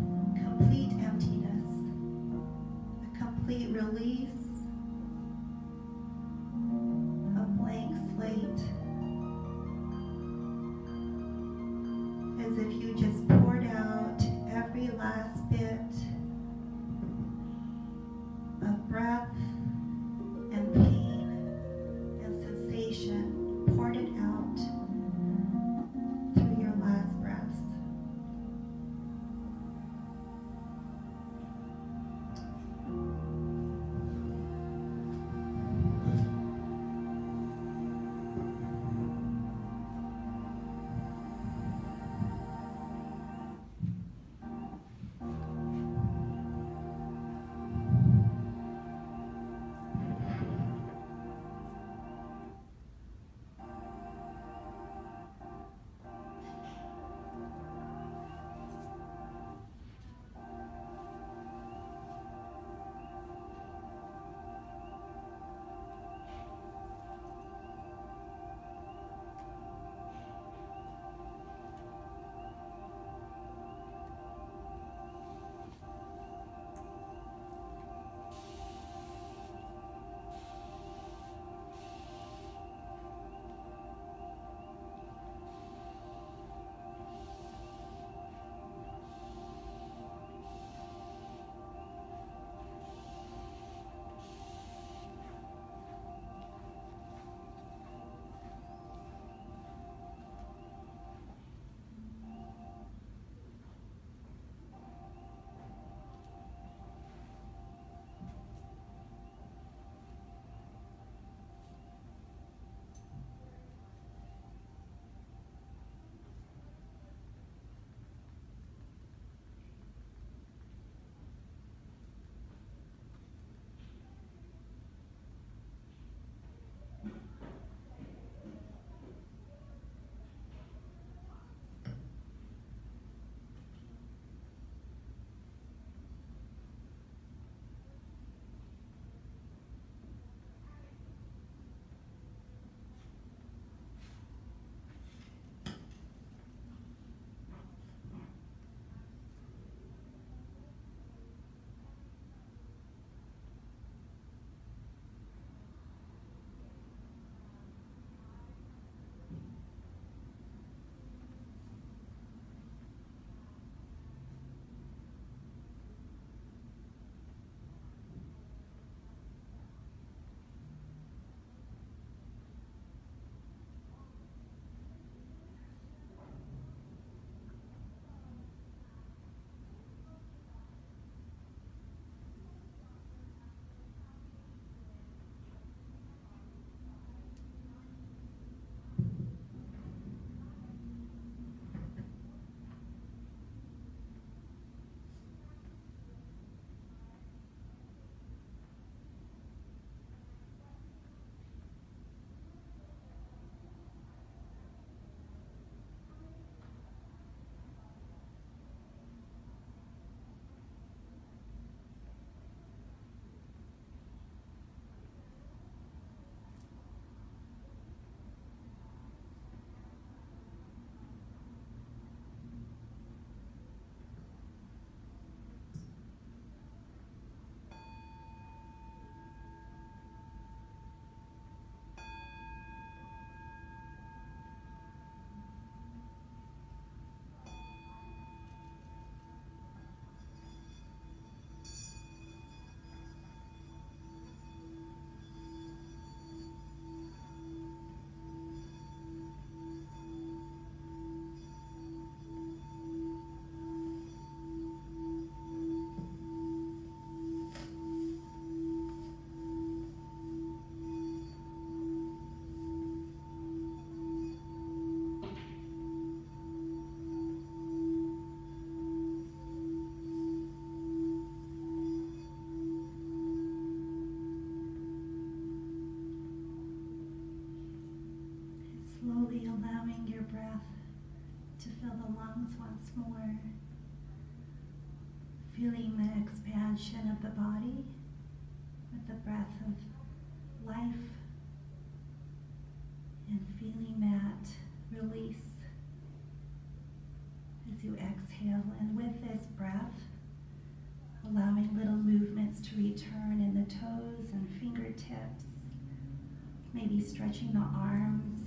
stretching the arms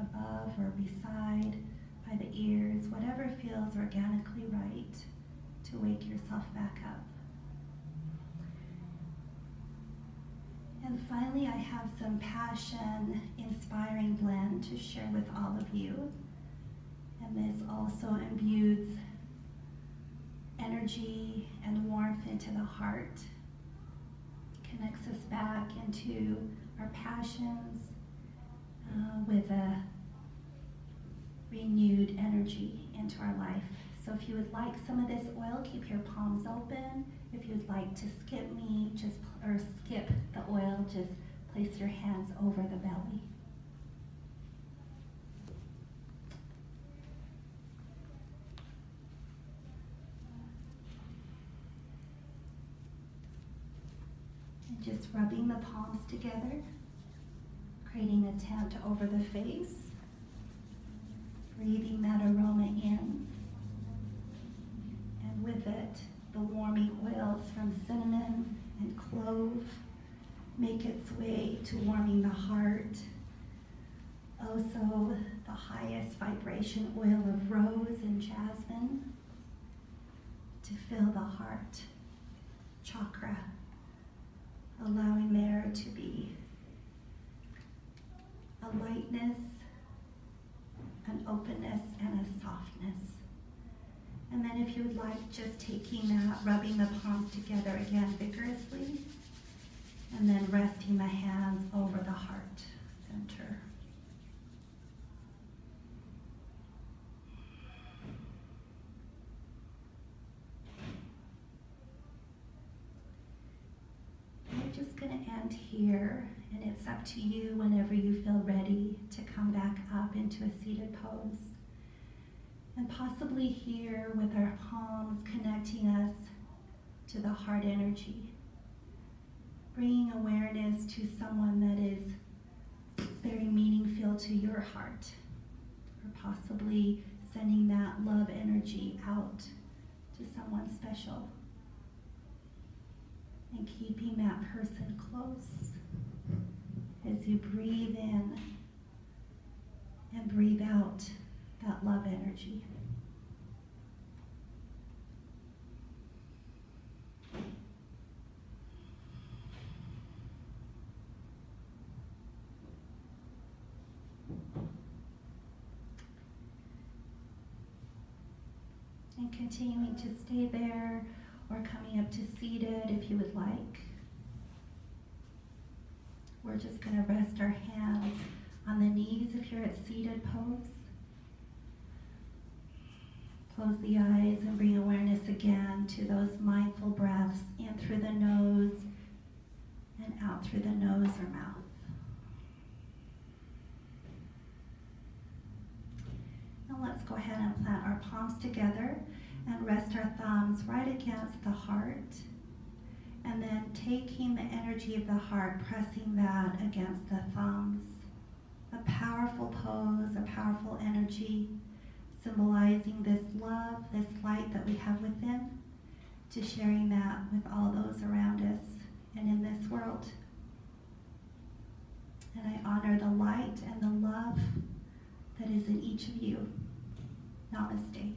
above or beside by the ears, whatever feels organically right to wake yourself back up. And finally, I have some passion inspiring blend to share with all of you. And this also imbues energy and warmth into the heart, connects us back into our passions uh, with a renewed energy into our life. So if you would like some of this oil, keep your palms open. If you'd like to skip me, just or skip the oil, just place your hands over the belly. And just rubbing the palms together, creating a tent over the face, breathing that aroma in, and with it, the warming oils from cinnamon and clove make its way to warming the heart. Also, the highest vibration oil of rose and jasmine to fill the heart chakra, allowing there to be a lightness, an openness, and a softness. And then if you would like, just taking that, rubbing the palms together again vigorously, and then resting the hands over the heart center. We're just going to end here, and it's up to you whenever you feel ready to come back up into a seated pose. And possibly here with our palms connecting us to the heart energy. Bringing awareness to someone that is very meaningful to your heart. Or possibly sending that love energy out to someone special. And keeping that person close as you breathe in and breathe out that love energy. And continuing to stay there or coming up to seated if you would like. We're just going to rest our hands on the knees if you're at seated pose. Close the eyes and bring awareness again to those mindful breaths in through the nose and out through the nose or mouth. Now let's go ahead and plant our palms together and rest our thumbs right against the heart. And then taking the energy of the heart, pressing that against the thumbs. A powerful pose, a powerful energy symbolizing this love, this light that we have within, to sharing that with all those around us and in this world. And I honor the light and the love that is in each of you. Namaste.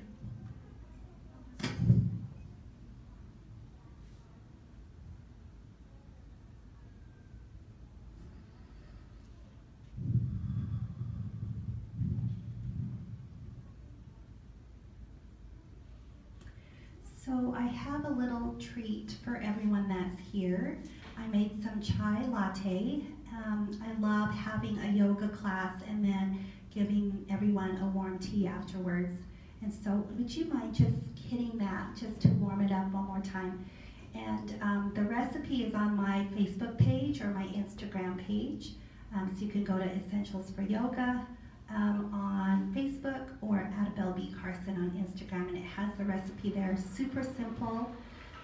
So I have a little treat for everyone that's here. I made some chai latte. Um, I love having a yoga class and then giving everyone a warm tea afterwards. And so would you mind just hitting that just to warm it up one more time? And um, the recipe is on my Facebook page or my Instagram page. Um, so you can go to Essentials for Yoga um, on Facebook or Adabelle B. Carson on Instagram, and it has the recipe there. Super simple.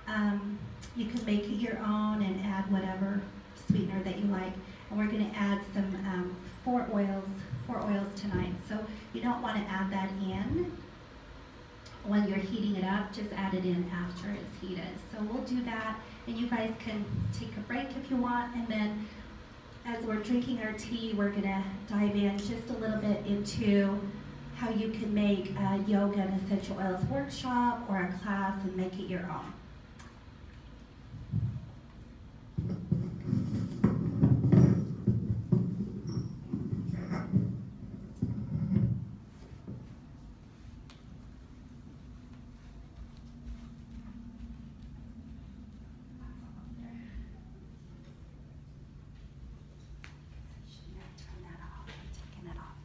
Um, you can make it your own and add whatever sweetener that you like. And we're going to add some um, four oils, four oils tonight. So you don't want to add that in when you're heating it up. Just add it in after it's heated. So we'll do that, and you guys can take a break if you want, and then as we're drinking our tea, we're going to dive in just a little bit into how you can make a yoga and essential oils workshop or a class and make it your own. Shouldn't have turned that off. I'm taking it off.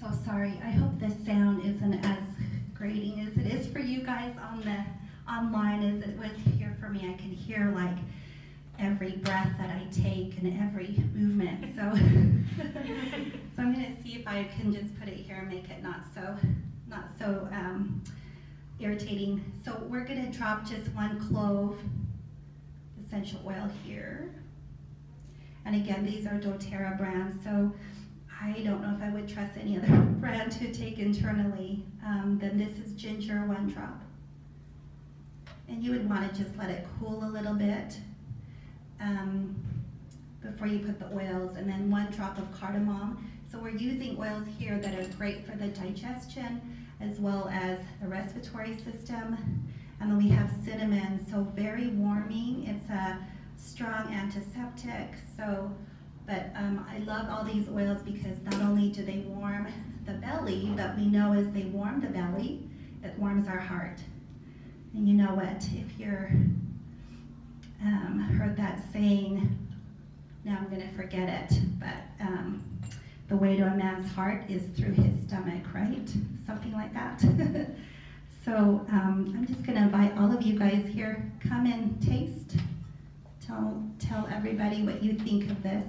So sorry. I hope this sound isn't as grating as it is for you guys on the online is it was here for me. I can hear like every breath that I take and every movement. So, so I'm gonna see if I can just put it here and make it not so, not so um, irritating. So we're gonna drop just one clove essential oil here. And again, these are doTERRA brands, so I don't know if I would trust any other brand to take internally. Um, then this is ginger one drop. And you would want to just let it cool a little bit um, before you put the oils, and then one drop of cardamom. So we're using oils here that are great for the digestion as well as the respiratory system. And then we have cinnamon, so very warming. It's a strong antiseptic. So, but um, I love all these oils because not only do they warm the belly, but we know as they warm the belly, it warms our heart. And you know what? If you're um, heard that saying, now I'm going to forget it, but um, the way to a man's heart is through his stomach, right? Something like that. so um, I'm just going to invite all of you guys here, come and taste. Tell, tell everybody what you think of this.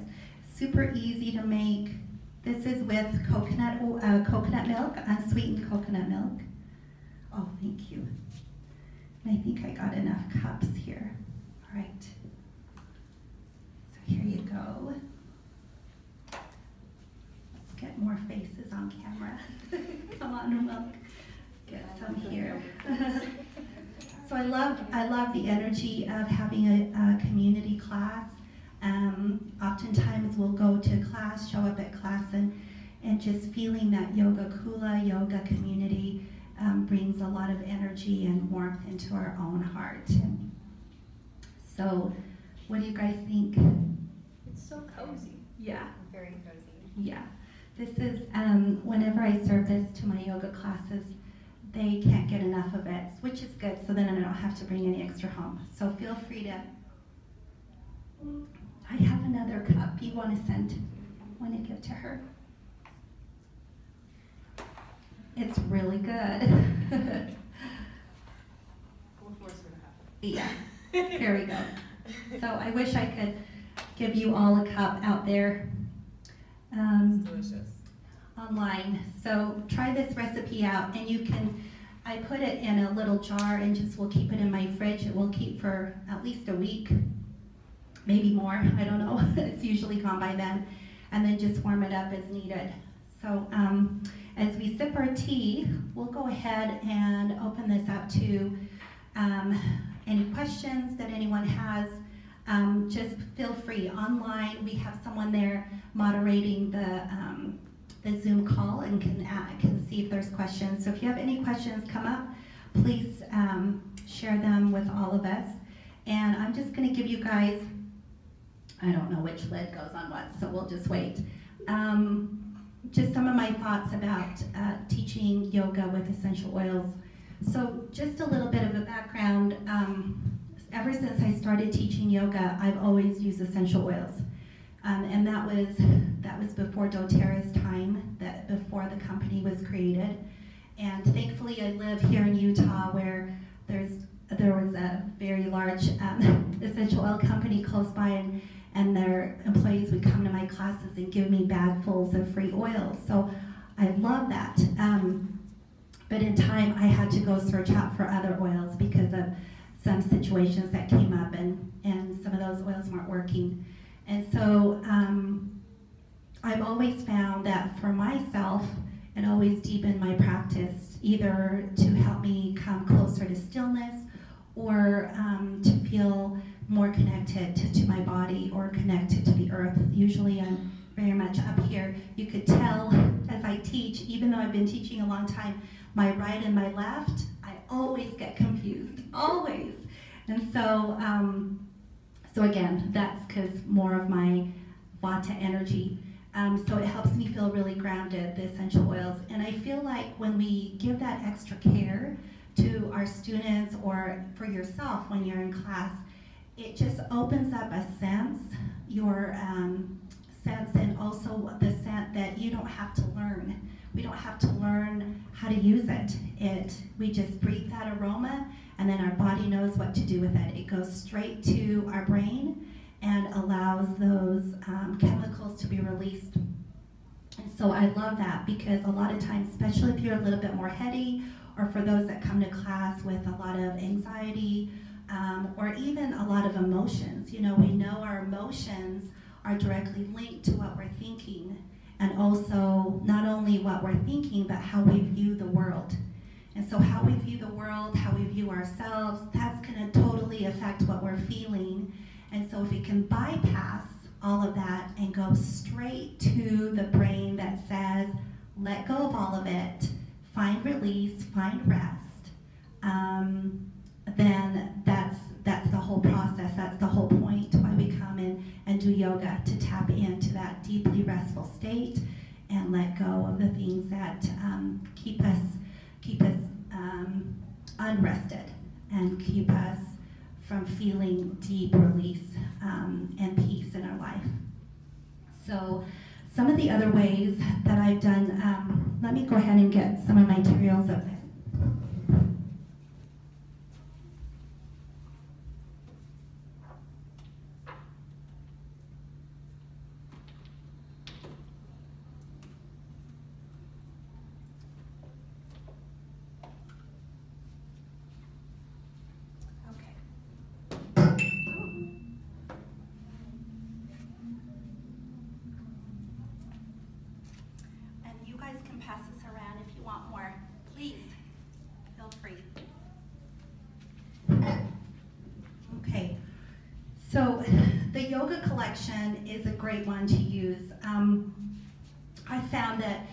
Super easy to make. This is with coconut, uh, coconut milk, unsweetened coconut milk. Oh, thank you. And I think I got enough cups here. All right. So here you go. Let's get more faces on camera. Come on, milk. Get some here. so I love, I love the energy of having a, a community class. Um, oftentimes we'll go to class, show up at class, and, and just feeling that yoga kula, yoga community um, brings a lot of energy and warmth into our own heart. So, what do you guys think? It's so cozy. Yeah, Very cozy. yeah. This is, um, whenever I serve this to my yoga classes, they can't get enough of it, which is good, so then I don't have to bring any extra home. So feel free to. I have another cup you want to send, want to give to her. It's really good. We'll force her to have yeah, it. here we go. So I wish I could give you all a cup out there. Um, delicious. online. So try this recipe out and you can, I put it in a little jar and just will keep it in my fridge. It will keep for at least a week, maybe more, I don't know. it's usually gone by then. And then just warm it up as needed. So um, as we sip our tea, we'll go ahead and open this up to um, any questions that anyone has. Um, just feel free online. We have someone there moderating the um, the Zoom call and can uh, can see if there's questions. So if you have any questions come up, please um, share them with all of us. And I'm just going to give you guys. I don't know which lid goes on what, so we'll just wait. Um, just some of my thoughts about uh, teaching yoga with essential oils. So just a little bit of a background. Um, ever since I started teaching yoga, I've always used essential oils. Um, and that was that was before DoTerra's time, that before the company was created. And thankfully, I live here in Utah, where there's there was a very large um, essential oil company close by, and, and their employees would come to my classes and give me bagfuls of free oils. So I love that. Um, but in time, I had to go search out for other oils because of some situations that came up, and, and some of those oils weren't working. And so um, I've always found that for myself, it always deepened my practice, either to help me come closer to stillness or um, to feel more connected to, my body or connected to the earth. Usually I'm very much up here. You could tell as I teach, even though I've been teaching a long time, my right and my left, I always get confused, always. And so, um, so again, that's because more of my Vata energy. Um, so it helps me feel really grounded, the essential oils. And I feel like when we give that extra care to our students or for yourself when you're in class, it just opens up a sense, your um, sense, and also the sense that you don't have to learn. We don't have to learn how to use it. It we just breathe that aroma, and then our body knows what to do with it. It goes straight to our brain and allows those um, chemicals to be released. And so I love that because a lot of times, especially if you're a little bit more heady or for those that come to class with a lot of anxiety um, or even a lot of emotions. You know, we know our emotions are directly linked to what we're thinking and also not only what we're thinking, but how we view the world. And so how we view the world, how we view ourselves, that's going to totally affect what we're feeling. And so if we can bypass all of that and go straight to the brain that says, let go of all of it, find release, find rest, um, then that's that's the whole process. That's the whole point why we come in and do yoga to tap into that deeply restful state and let go of the things that um, keep us keep us um, unrested and keep us from feeling deep release um, and peace in our life. So some of the other ways that I've done, um, let me go ahead and get some of my materials up there. So the yoga collection is a great one to use. Um, I found that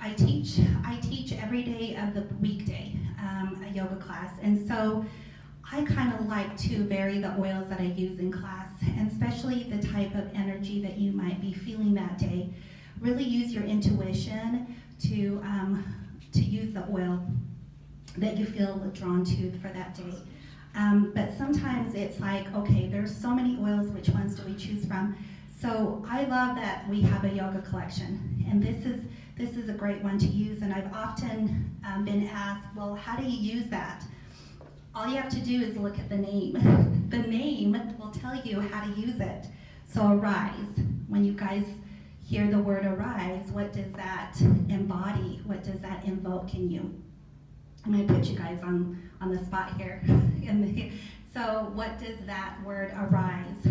I teach I teach every day of the weekday um, a yoga class, and so I kind of like to vary the oils that I use in class, and especially the type of energy that you might be feeling that day. Really use your intuition to um, to use the oil that you feel drawn to for that day. Um, but sometimes it's like, okay, there's so many oils, which ones do we choose from? So I love that we have a yoga collection, and this is this is a great one to use. And I've often um, been asked, well, how do you use that? All you have to do is look at the name. the name will tell you how to use it. So arise. When you guys hear the word arise, what does that embody? What does that invoke in you? I'm going to put you guys on, on the spot here. so what does that word arise?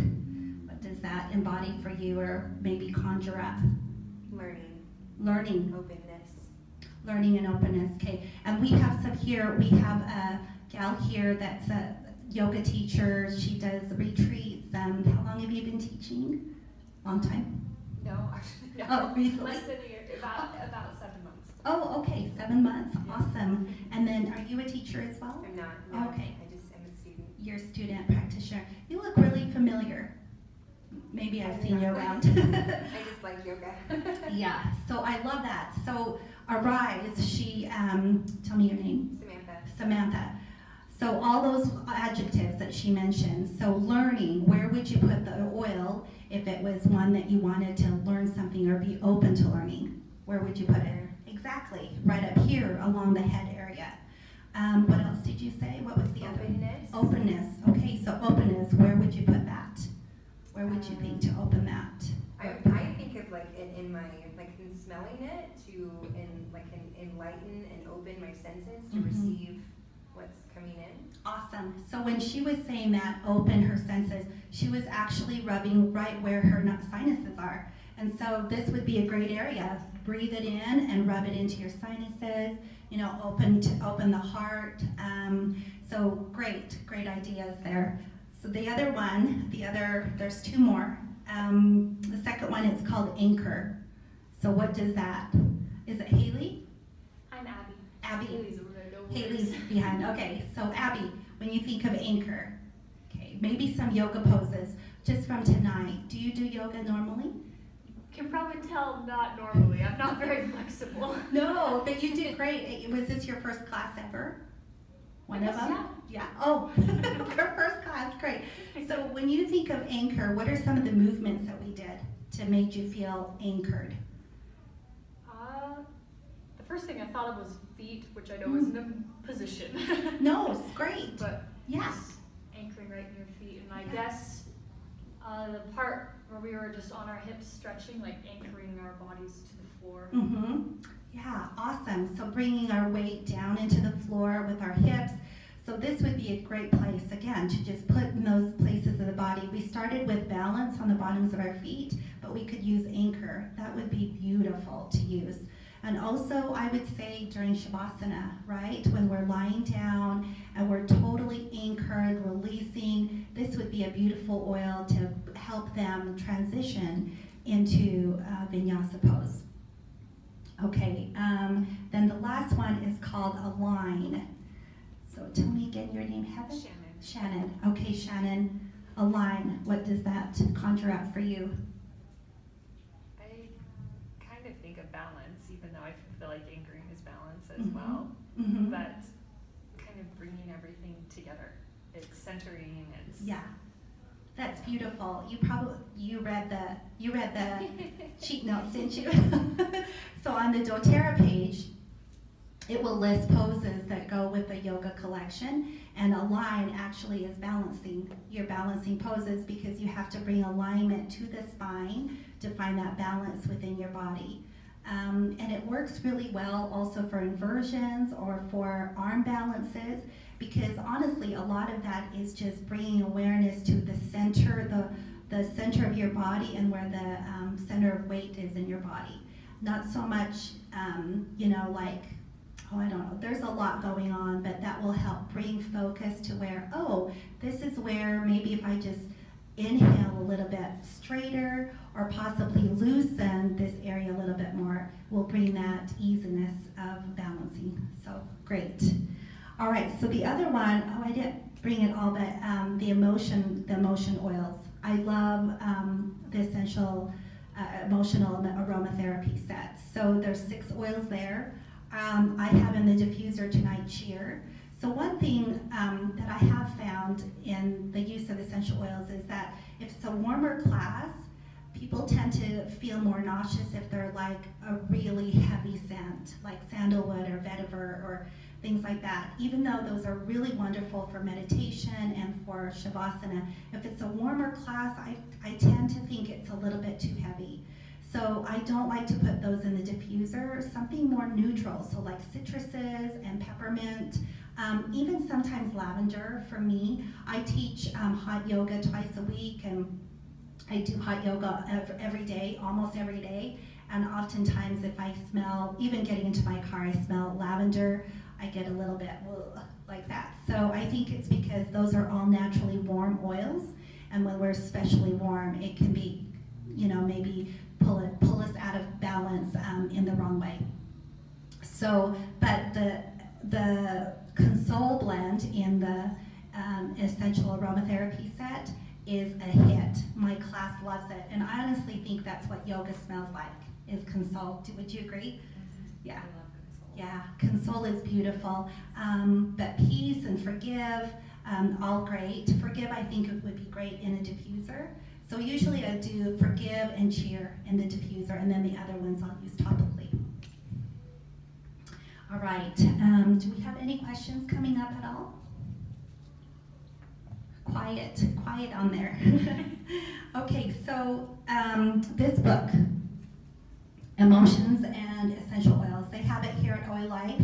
That embody for you or maybe conjure up? Learning. Learning. Openness. Learning and openness, okay. And we have some here, we have a gal here that's a yoga teacher. She does retreats. Um, how long have you been teaching? Long time? No, actually, no. Oh, recently? Less than a year, about, about seven months. Oh, okay, seven months, awesome. And then, are you a teacher as well? I'm not. No, Okay. I just am a student. You're a student practitioner. You look really familiar. Maybe I've seen you around. I just like yoga. yeah, so I love that. So Arise, she, um, tell me your name. Samantha. Samantha. So all those adjectives that she mentioned. So learning, where would you put the oil if it was one that you wanted to learn something or be open to learning? Where would you put it? Exactly, right up here along the head area. Um, what else did you say? What was the other? Openness. Openness. Okay, so openness, where would you put that? Where would you think to open that? I, I think of like in, in my like in smelling it to in like in, enlighten and open my senses to Mhm. receive what's coming in. Awesome. So when she was saying that, open her senses, she was actually rubbing right where her sinuses are. And so this would be a great area. Breathe it in and rub it into your sinuses. You know, open to open the heart. Um, so great, great ideas there. So the other one, the other, there's two more. Um, the second one is called anchor. So what does that? Is it Haley? I'm Abby. Abby. Haley's over there. No. Haley's behind. Okay, so Abby, when you think of anchor, okay, maybe some yoga poses just from tonight. Do you do yoga normally? Can probably tell not normally. I'm not very flexible. No, but you did great. Was this your first class ever? One of them? Yeah. Oh, your first class, great. So when you think of anchor, what are some of the movements that we did to make you feel anchored? Uh, the first thing I thought of was feet, which I know isn't a position. No, it's great. But yes, anchoring right in your feet. And I Yeah. guess uh, the part where we were just on our hips stretching, like anchoring our bodies to the floor. Mm-hmm. Yeah, awesome. So bringing our weight down into the floor with our hips. So this would be a great place, again, to just put in those places of the body. We started with balance on the bottoms of our feet, but we could use anchor. That would be beautiful to use. And also, I would say during Shavasana, right? When we're lying down and we're totally anchored, releasing, this would be a beautiful oil to help them transition into uh, vinyasa pose. Okay, um, then the last one is called align. So tell me again your name, Heather? Shannon. Shannon. Okay, Shannon, align. What does that conjure up for you? I kind of think of balance, even though I feel like anchoring is balance as Mhm. well. Mm-hmm. But kind of bringing everything together. It's centering. It's Yeah, that's beautiful. You probably you read the you read the cheat notes, didn't you? so on the DoTerra page, it will list poses that go with the yoga collection, and align actually is balancing. You're balancing poses because you have to bring alignment to the spine to find that balance within your body. Um, and it works really well also for inversions or for arm balances because honestly, a lot of that is just bringing awareness to the center, the, the center of your body and where the um, center of weight is in your body. Not so much, um, you know, like, oh, I don't know, there's a lot going on, but that will help bring focus to where, oh, this is where maybe if I just inhale a little bit straighter or possibly loosen this area a little bit more will bring that easiness of balancing. So great. All right, so the other one, oh, I didn't bring it all, but um, the emotion, the emotion oils. I love um, the essential uh, emotional aromatherapy set. So there's six oils there. Um, I have in the diffuser tonight cheer. So one thing um, that I have found in the use of essential oils is that if it's a warmer class, people tend to feel more nauseous if they're like a really heavy scent, like sandalwood or vetiver or things like that. Even though those are really wonderful for meditation and for shavasana, if it's a warmer class, I, I tend to think it's a little bit too heavy. So I don't like to put those in the diffuser, something more neutral, so like citruses and peppermint, um, even sometimes lavender for me. I teach um, hot yoga twice a week and I do hot yoga every day, almost every day. And oftentimes if I smell, even getting into my car, I smell lavender, I get a little bit like that. So I think it's because those are all naturally warm oils. And when we're especially warm, it can be, you know, maybe pull it, pull us out of balance um, in the wrong way. So, but the the Console blend in the um, essential aromatherapy set is a hit. My class loves it, and I honestly think that's what yoga smells like is Console. Would you agree? Yeah. Yeah, console is beautiful. Um, but peace and forgive, um, all great. Forgive, I think, it would be great in a diffuser. So usually I do forgive and cheer in the diffuser, and then the other ones I'll use topically. All right, um, do we have any questions coming up at all? Quiet, quiet on there. okay, so um, this book, Emotions and Essential Oils, they have it here at Oil Life.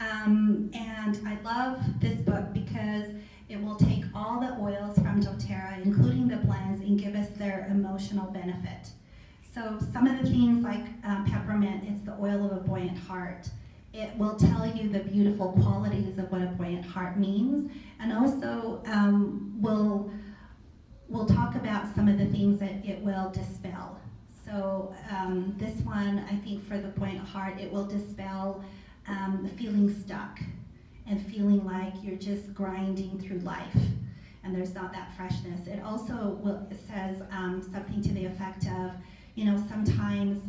Um, and I love this book because it will take all the oils from doTERRA, including the blends, and give us their emotional benefit. So some of the things like uh, peppermint, it's the oil of a buoyant heart. It will tell you the beautiful qualities of what a buoyant heart means, and also um, will we'll talk about some of the things that it will dispel. So um, this one, I think for the buoyant heart, it will dispel um, feeling stuck and feeling like you're just grinding through life and there's not that freshness. It also will, it says um, something to the effect of, you know, sometimes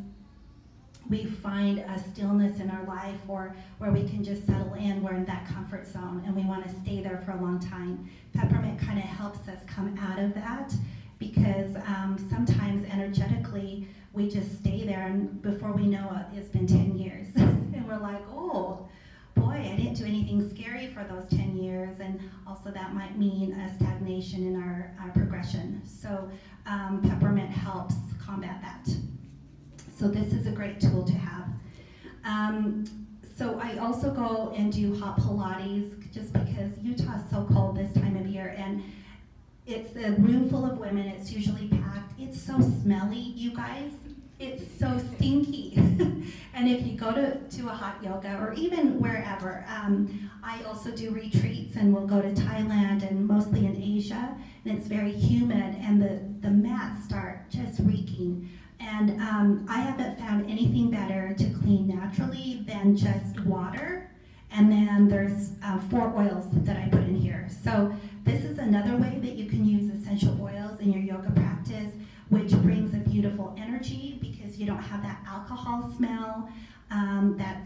we find a stillness in our life or where we can just settle in, we're in that comfort zone and we want to stay there for a long time. Peppermint kind of helps us come out of that because um, sometimes energetically we just stay there and before we know it, it's been 10 years. and we're like, oh, boy, I didn't do anything scary for those 10 years. And also that might mean a stagnation in our, our progression. So um, peppermint helps combat that. So this is a great tool to have. Um, so I also go and do hot Pilates just because Utah is so cold this time of year and it's a room full of women, it's usually packed. It's so smelly, you guys. It's so stinky. and if you go to, to a hot yoga or even wherever, um, I also do retreats and we'll go to Thailand and mostly in Asia and it's very humid and the, the mats start just reeking. And um, I haven't found anything better to clean naturally than just water. And then there's uh, four oils that I put in here. So this is another way that you can use essential oils in your yoga practice, which brings a beautiful energy because you don't have that alcohol smell, um, that,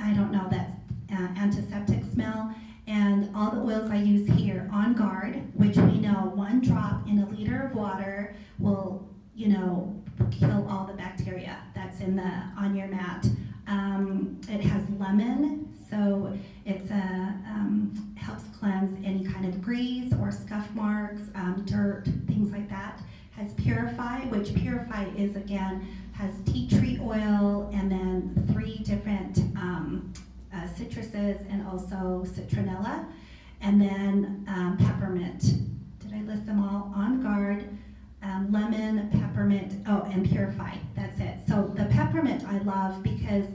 I don't know, that uh, antiseptic smell. And all the oils I use here on guard, which we know one drop in a liter of water will, you know, kill all the bacteria that's in the on your mat. Um, it has lemon, so it um, helps cleanse any kind of grease or scuff marks, um, dirt, things like that. Has purify, which purify is again has tea tree oil and then three different um, uh, citruses and also citronella, and then um, peppermint. Did I list them all? On guard um, lemon, peppermint, oh, and purify. That's it. So the peppermint I love because,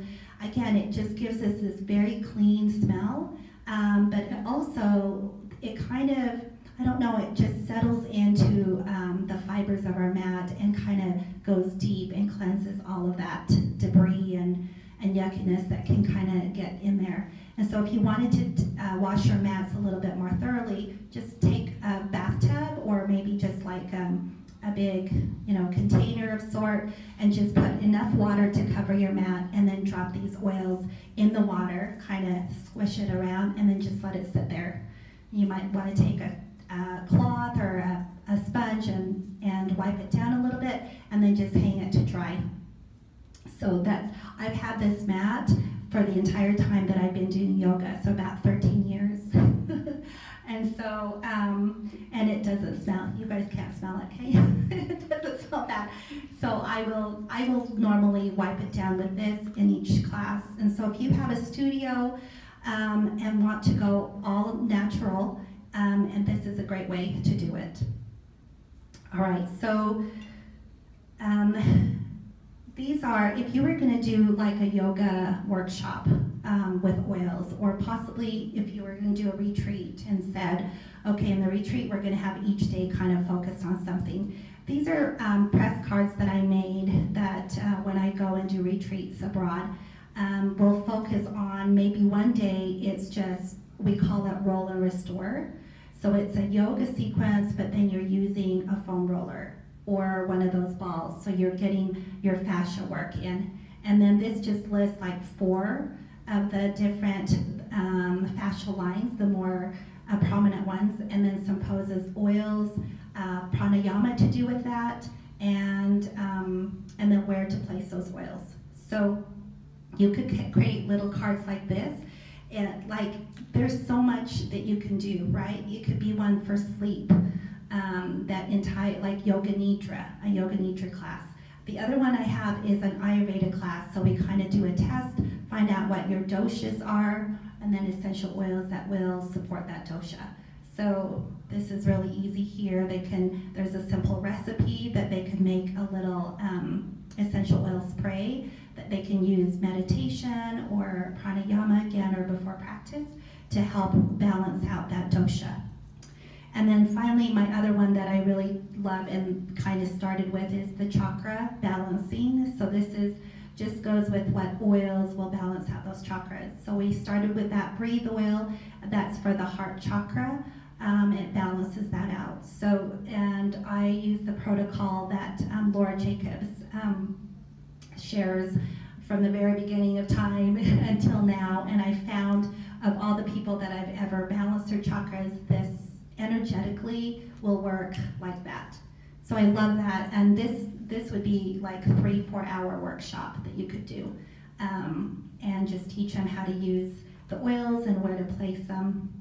again, it just gives us this very clean smell, um, but also, it kind of, I don't know, it just settles into um, the fibers of our mat and kind of goes deep and cleanses all of that debris and, and yuckiness that can kind of get in there. And so if you wanted to uh, wash your mats a little bit more thoroughly, just take a bathtub or maybe just like um, a big, you know, container of sort and just put enough water to cover your mat and then drop these oils in the water, kind of squish it around and then just let it sit there. You might want to take a, a cloth or a, a sponge and, and wipe it down a little bit and then just hang it to dry. So that's, I've had this mat for the entire time that I've been doing yoga, so about 13 years. And so, um, and it doesn't smell. You guys can't smell it, okay? it doesn't smell bad. So I will, I will normally wipe it down with this in each class. And so if you have a studio um, and want to go all natural, um, and this is a great way to do it. All right, so um, these are, if you were going to do like a yoga workshop um, with oils, or possibly if you were going to do a retreat and said, okay, in the retreat we're going to have each day kind of focused on something. These are um, press cards that I made that uh, when I go and do retreats abroad, um, we'll focus on maybe one day it's just, we call it roll and restore. So it's a yoga sequence, but then you're using a foam roller or one of those balls. So you're getting your fascia work in. And then this just lists like four of the different um, fascial lines, the more uh, prominent ones, and then some poses, oils, uh, pranayama to do with that, and um, and then where to place those oils. So you could create little cards like this, and like there's so much that you can do, right? It could be one for sleep, um, that entire like yoga nidra, a yoga nidra class. The other one I have is an Ayurveda class, so we kind of do a test, find out what your doshas are, and then essential oils that will support that dosha. So this is really easy here. They can, there's a simple recipe that they can make a little um, essential oil spray that they can use meditation or pranayama again or before practice to help balance out that dosha. And then finally, my other one that I really love and kind of started with is the chakra balancing. So this is just goes with what oils will balance out those chakras. So we started with that breathe oil. That's for the heart chakra. Um, it balances that out. So, and I use the protocol that um, Laura Jacobs um, shares from the very beginning of time until now. And I found of all the people that I've ever balanced their chakras, this energetically will work like that. So I love that, and this this would be like three four hour workshop that you could do, um, and just teach them how to use the oils and where to place them.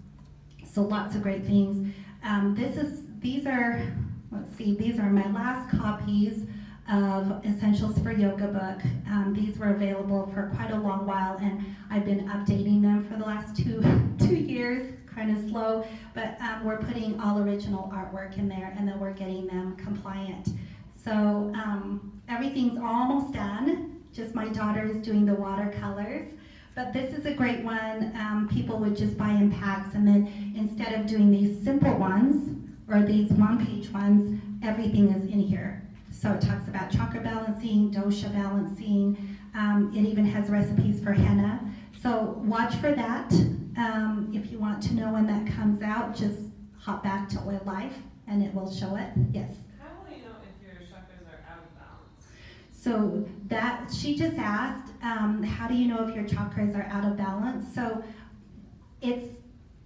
So lots of great things. Um, this is these are let's see these are my last copies of Essentials for Yoga book. Um, these were available for quite a long while, and I've been updating them for the last two two years kind of slow, but um, we're putting all original artwork in there and then we're getting them compliant. So um, everything's almost done, just my daughter is doing the watercolors. But this is a great one. Um, people would just buy in packs and then instead of doing these simple ones or these one-page ones, everything is in here. So it talks about chakra balancing, dosha balancing. Um, it even has recipes for henna. So watch for that. Um, if you want to know when that comes out, just hop back to Oil Life and it will show it. Yes. How will you know if your chakras are out of balance? So that she just asked, um, how do you know if your chakras are out of balance? So it's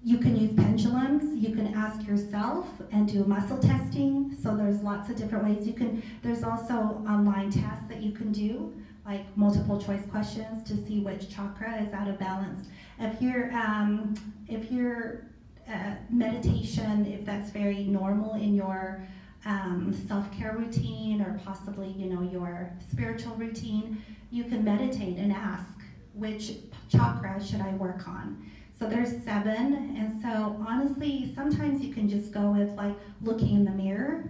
you can use pendulums. You can ask yourself and do muscle testing. So there's lots of different ways you can. There's also online tests that you can do, like multiple choice questions to see which chakra is out of balance. If you're, um, if your uh, meditation, if that's very normal in your um, self-care routine or possibly, you know, your spiritual routine, you can meditate and ask, which chakra should I work on? So there's seven, and so honestly, sometimes you can just go with like looking in the mirror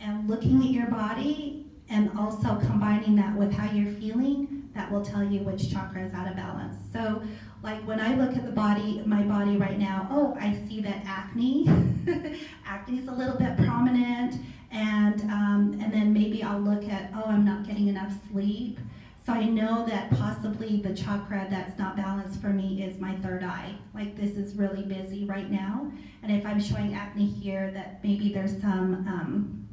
and looking at your body and also combining that with how you're feeling, that will tell you which chakra is out of balance. So like when I look at the body, my body right now, oh, I see that acne. acne is a little bit prominent, and um, and then maybe I'll look at, oh, I'm not getting enough sleep. So I know that possibly the chakra that's not balanced for me is my third eye. Like this is really busy right now, and if I'm showing acne here, that maybe there's some um,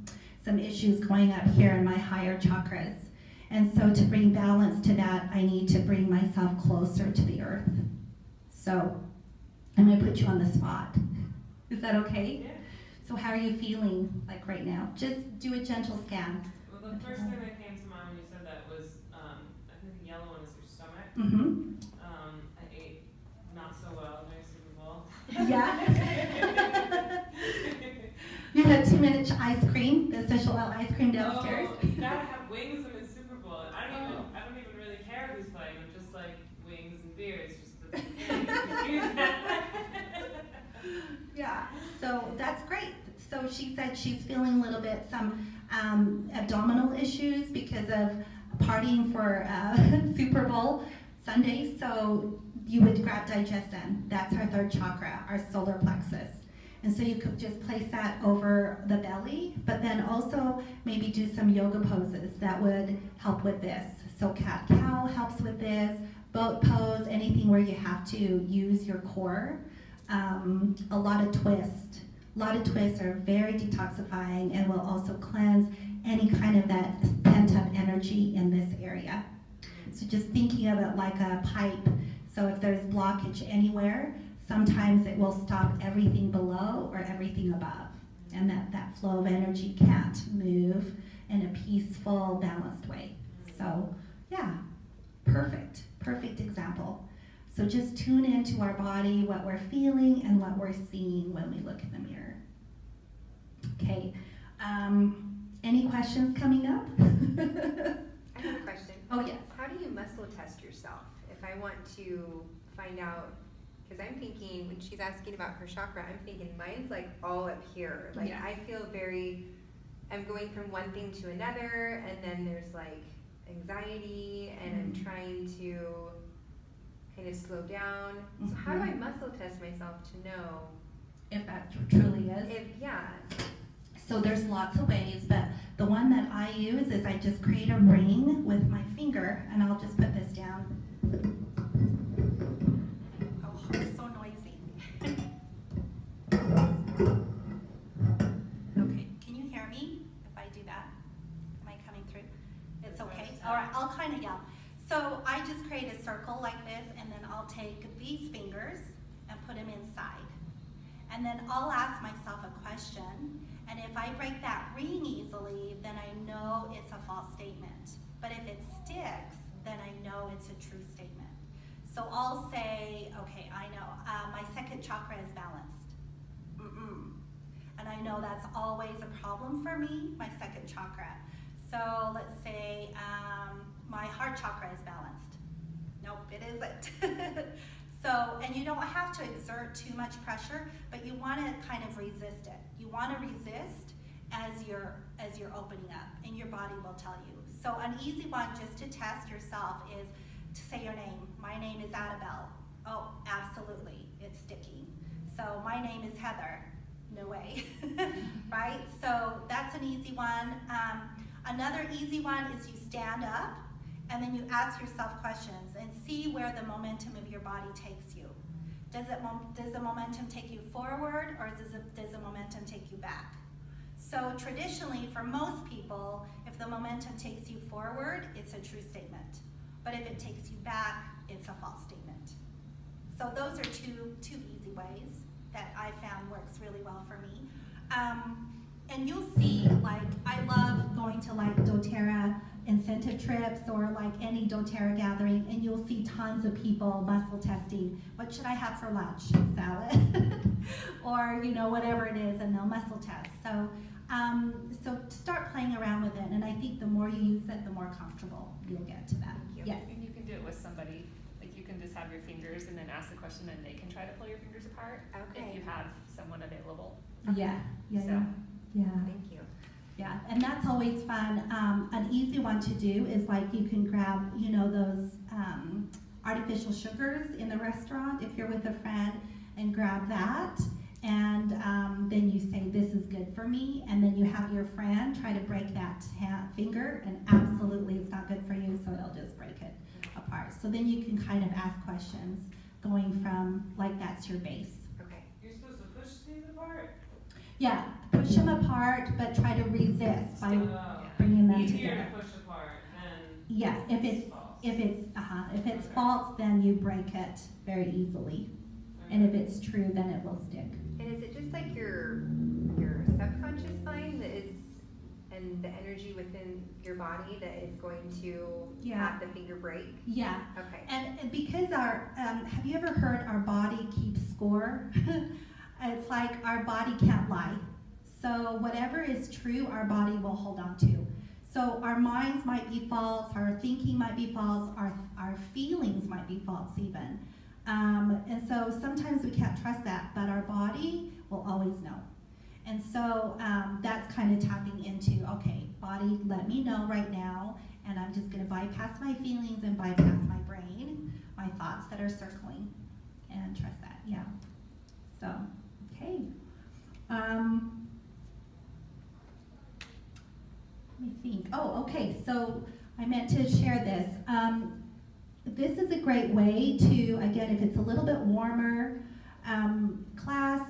some issues going up here in my higher chakras. And so to bring balance to that, I need to bring myself closer to the earth. So I'm going to put you on the spot. Is that okay? Yeah. So how are you feeling like right now? Just do a gentle scan. Well, the first thing that came to mind when you said that was, um, I think the yellow one is your stomach. Mm-hmm. Um, I ate not so well during Super Bowl. Yeah. you had two minute ice cream, the oil ice cream downstairs. Oh, you gotta have wings in the Super Bowl. I don't even, I don't even really care who's playing. I'm just like It's just Yeah, so that's great. So she said she's feeling a little bit some um, abdominal issues because of partying for uh, Super Bowl Sunday. So you would grab digestion. That's our third chakra, our solar plexus. And so you could just place that over the belly, but then also maybe do some yoga poses that would help with this. So cat cow helps with this, boat pose, anything where you have to use your core. Um, a lot of twist. A lot of twists are very detoxifying and will also cleanse any kind of that pent up energy in this area. So just thinking of it like a pipe So if there's blockage anywhere, sometimes it will stop everything below or everything above. And that, that flow of energy can't move in a peaceful, balanced way. So, yeah, perfect, perfect example. So just tune into our body, what we're feeling, and what we're seeing when we look in the mirror. Okay, um, any questions coming up? I have a question. oh, yes. How do you muscle test yourself? If I want to find out, because I'm thinking when she's asking about her chakra, I'm thinking mine's like all up here. Like Yeah. I feel very, I'm going from one thing to another, and then there's like anxiety, and. I'm trying to kind of slow down. So how do I Mhm. muscle test myself to know If that tr- truly is. if yeah? So there's lots of ways, but the one that I use is I just create a ring with my finger, and I'll just put this down. All right, I'll kind of yell. So I just create a circle like this, and then I'll take these fingers and put them inside. And then I'll ask myself a question, and if I break that ring easily, then I know it's a false statement. But if it sticks, then I know it's a true statement. So I'll say, okay, I know, uh, my second chakra is balanced. Mm-mm. And I know that's always a problem for me, my second chakra. So let's say um, my heart chakra is balanced. Nope, it isn't. so, and you don't have to exert too much pressure, but you want to kind of resist it. You want to resist as you're as you're opening up, and your body will tell you. So, an easy one just to test yourself is to say your name. My name is Adabelle. Oh, absolutely, it's sticking. So, my name is Heather. No way, right? So that's an easy one. Um, another easy one is you stand up and then you ask yourself questions and see where the momentum of your body takes you. Does it does the momentum take you forward or does it, does the momentum take you back? So traditionally, for most people, if the momentum takes you forward, it's a true statement. But if it takes you back, it's a false statement. So those are two two easy ways that I found works really well for me. Um, and you'll see, like, I love going to like doTERRA incentive trips or like any doTERRA gathering, and you'll see tons of people muscle testing. What should I have for lunch? Salad, or you know whatever it is, and they'll muscle test. So, um, so start playing around with it, and I think the more you use it, the more comfortable you'll get to that. Yes. And you can do it with somebody, like you can just have your fingers and then ask the question and they can try to pull your fingers apart. Okay. If you have someone available. Yeah. Yeah. So- Yeah. Yeah. Thank you. Yeah, and that's always fun. Um, an easy one to do is like you can grab, you know, those um, artificial sugars in the restaurant if you're with a friend, and grab that, and um, then you say, "This is good for me," and then you have your friend try to break that finger, and absolutely, it's not good for you, so it'll just break it apart. So then you can kind of ask questions, going from like that's your base. Okay. You're supposed to push these apart? Yeah, push them apart, but try to resist by Uh, bringing them Easier together. to push apart than Yeah, if it's false. if it's uh-huh, if it's Okay. false, then you break it very easily, and if it's true, then it will stick. And is it just like your your subconscious mind that is and the energy within your body that is going to Yeah. have the finger break? Yeah, Okay. and and because our um, have you ever heard our body keeps score? it's like our body can't lie. So whatever is true, our body will hold on to. So our minds might be false, our thinking might be false, our our feelings might be false even. Um, and so sometimes we can't trust that, but our body will always know. And so um, that's kind of tapping into okay, body, let me know right now, and I'm just going to bypass my feelings and bypass my brain, my thoughts that are circling, and trust that. Yeah. So, okay. Um, let me think. Oh, okay. So I meant to share this. Um, this is a great way to, again, if it's a little bit warmer, um, class,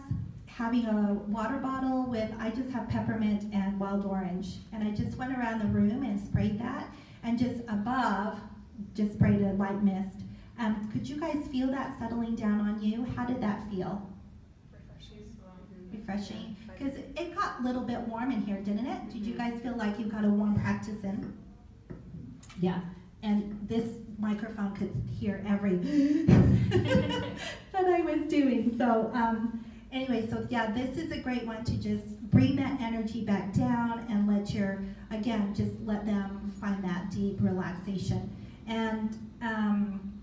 having a water bottle with, I just have peppermint and wild orange. And I just went around the room and sprayed that. And just above, just sprayed a light mist. Um, could you guys feel that settling down on you? How did that feel? Refreshing. Refreshing? Because it got a little bit warm in here, didn't it? Did you guys feel like you got a warm practice in? Yeah. And this microphone could hear every that I was doing. So um, anyway, so yeah, this is a great one to just bring that energy back down and let your again just let them find that deep relaxation. And um,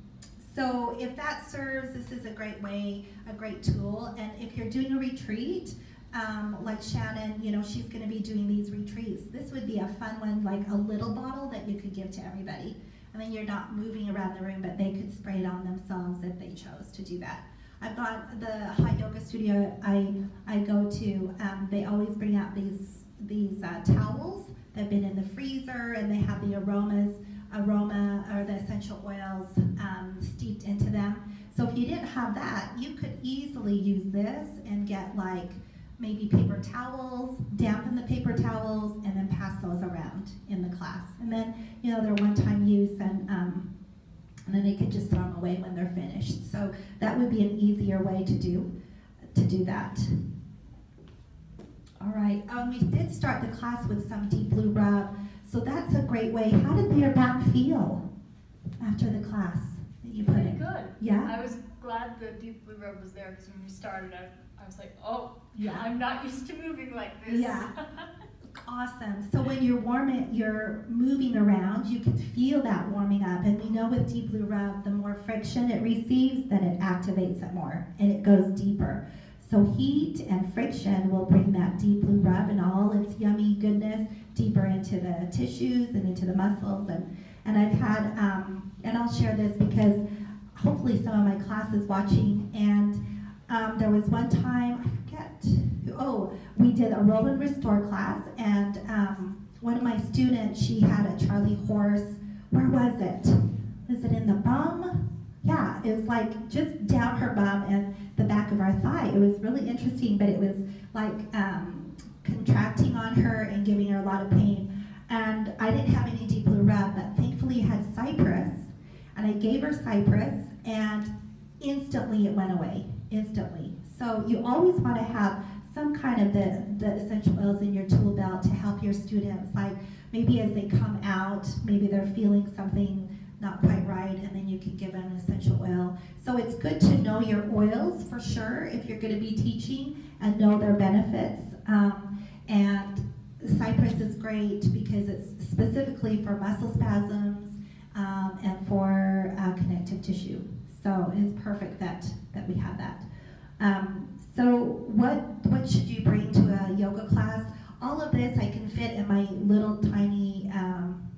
so if that serves, this is a great way, a great tool. And if you're doing a retreat, um, like Shannon, you know, she's going to be doing these retreats. This would be a fun one, like a little bottle that you could give to everybody. I mean, you're not moving around the room, but they could spray it on themselves if they chose to do that. I've got the hot yoga studio I I go to. Um, they always bring out these these uh, towels that've been in the freezer, and they have the aromas aroma or the essential oils um, steeped into them. So if you didn't have that, you could easily use this and get like maybe paper towels, dampen the paper towels, and then pass those around in the class. And then, you know, they're one-time use and, um, and then they could just throw them away when they're finished. So that would be an easier way to do, to do that. All right, um, we did start the class with some deep blue rub, so that's a great way. How did your back feel after the class that you put Pretty in? good. Yeah? I was glad the deep blue rub was there because when we started, I, I was like, oh, Yeah. I'm not used to moving like this. Yeah. Awesome. So when you're warming, you're moving around, you can feel that warming up. And we know with deep blue rub, the more friction it receives, then it activates it more and it goes deeper. So heat and friction will bring that deep blue rub and all its yummy goodness deeper into the tissues and into the muscles. And, and I've had, um, and I'll share this because hopefully some of my class is watching. And um, there was one time, forget, oh, we did a roll and restore class, and um, one of my students, she had a Charlie horse. Where was it? Was it in the bum? Yeah, it was like just down her bum and the back of our thigh. It was really interesting, but it was like um, contracting on her and giving her a lot of pain. And I didn't have any deep blue rub, but thankfully had cypress, and I gave her cypress, and instantly it went away. Instantly. So you always want to have some kind of the, the essential oils in your tool belt to help your students. Like maybe as they come out, maybe they're feeling something not quite right, and then you can give them an essential oil. So it's good to know your oils for sure if you're going to be teaching and know their benefits. Um, and cypress is great because it's specifically for muscle spasms um, and for uh, connective tissue. So it's perfect that, that we have that. Um, so what, what should you bring to a yoga class? All of this I can fit in my little tiny um,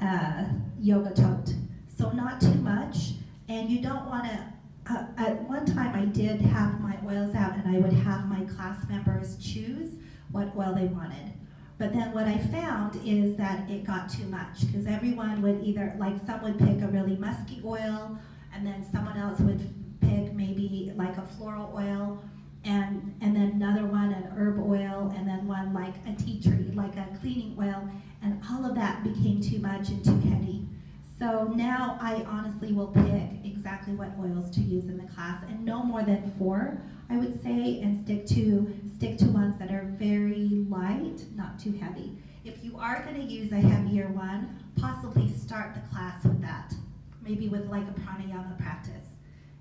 uh, yoga tote. So not too much, and you don't want to, uh, at one time I did have my oils out and I would have my class members choose what oil they wanted. But then what I found is that it got too much because everyone would either, like some would pick a really musky oil and then someone else would pick maybe like a floral oil and and then another one an herb oil and then one like a tea tree like a cleaning oil and all of that became too much and too heady so now i honestly will pick exactly what oils to use in the class and no more than four i would say and stick to stick to ones that are very light not too heavy. If you are going to use a heavier one possibly start the class with that maybe with like a pranayama practice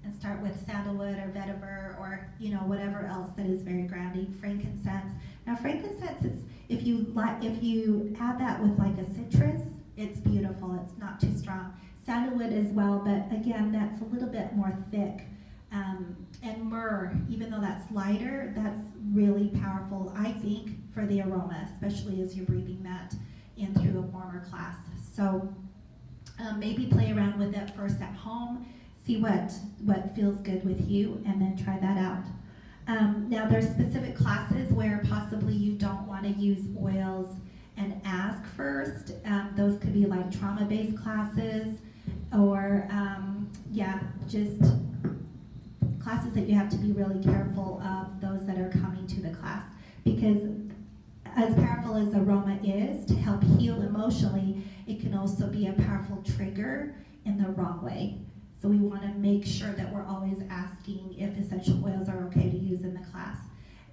and start with sandalwood or vetiver or you know whatever else that is very grounding frankincense. Now frankincense is if you like if you add that with like a citrus it's beautiful. It's not too strong. Sandalwood as well but again that's a little bit more thick um, and myrrh even though that's lighter that's really powerful i think for the aroma especially as you're breathing that in through a warmer class so um, maybe play around with it first at home see what, what feels good with you and then try that out. Um, now there's specific classes where possibly you don't want to use oils and ask first. Um, those could be like trauma-based classes or um, yeah, just classes that you have to be really careful of those that are coming to the class because as powerful as aroma is to help heal emotionally, it can also be a powerful trigger in the wrong way. So we want to make sure that we're always asking if essential oils are okay to use in the class.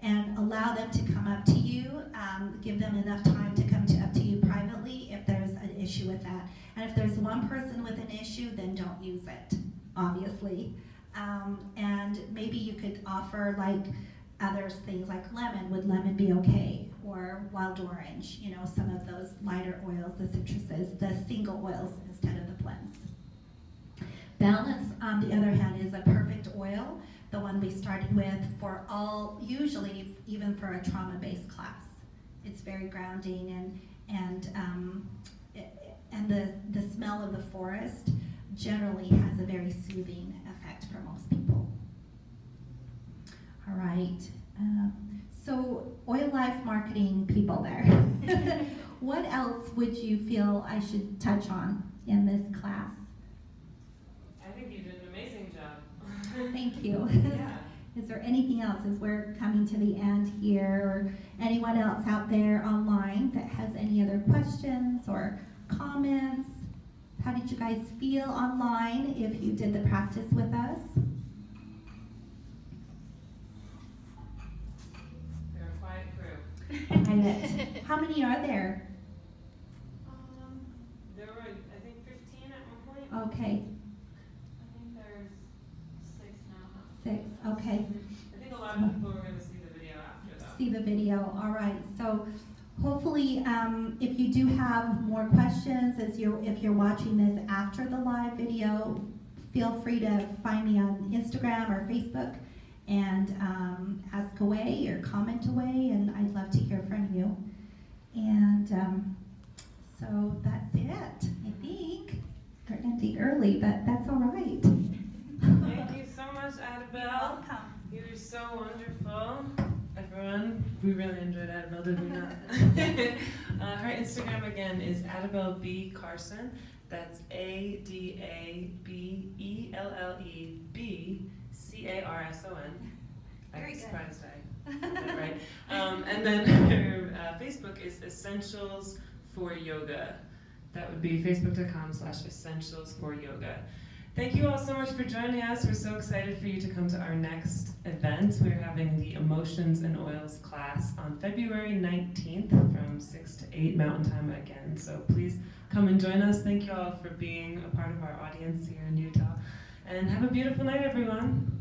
And allow them to come up to you, um, give them enough time to come to, up to you privately if there's an issue with that. And if there's one person with an issue, then don't use it, obviously. Um, and maybe you could offer like other things like lemon. Would lemon be okay? Or wild orange, you know, some of those lighter oils, the citruses, the single oils instead of the blends. Balance, on the other hand, is a perfect oil, the one we started with for all, usually even for a trauma-based class. It's very grounding and, and, um, it, and the, the smell of the forest generally has a very soothing effect for most people. All right. Um, so, Oil Life marketing people there. what else would you feel I should touch on in this class? I think you did an amazing job. Thank you. yeah. Is there anything else as we're coming to the end here, or anyone else out there online that has any other questions or comments? How did you guys feel online if you did the practice with us? They're a quiet crew. I bet. How many are there? Um, there were, I think, 15 at one point. Okay, I think there's six now. Six. Okay. I think a lot of people are going to see the video after that. see the video. All right. So hopefully, um, if you do have more questions as you're if you're watching this after the live video, feel free to find me on Instagram or Facebook and um, ask away or comment away, and I'd love to hear from you. And um, so that's it. I think we're ending early, but that's all right. Thank you so much, Adabelle. welcome. You were so wonderful. Everyone, we really enjoyed Adabelle, did we not? uh, her Instagram again is Adabelle B. Carson. That's A D A B E L L E B C A R S O N. I'm surprised I got that right. Um, and then her uh, Facebook is Essentials for Yoga. That would be facebook.com slash essentials for yoga. Thank you all so much for joining us. We're so excited for you to come to our next event. We're having the Emotions and Oils class on February 19th from 6 to 8 Mountain Time again. So please come and join us. Thank you all for being a part of our audience here in Utah. And have a beautiful night, everyone.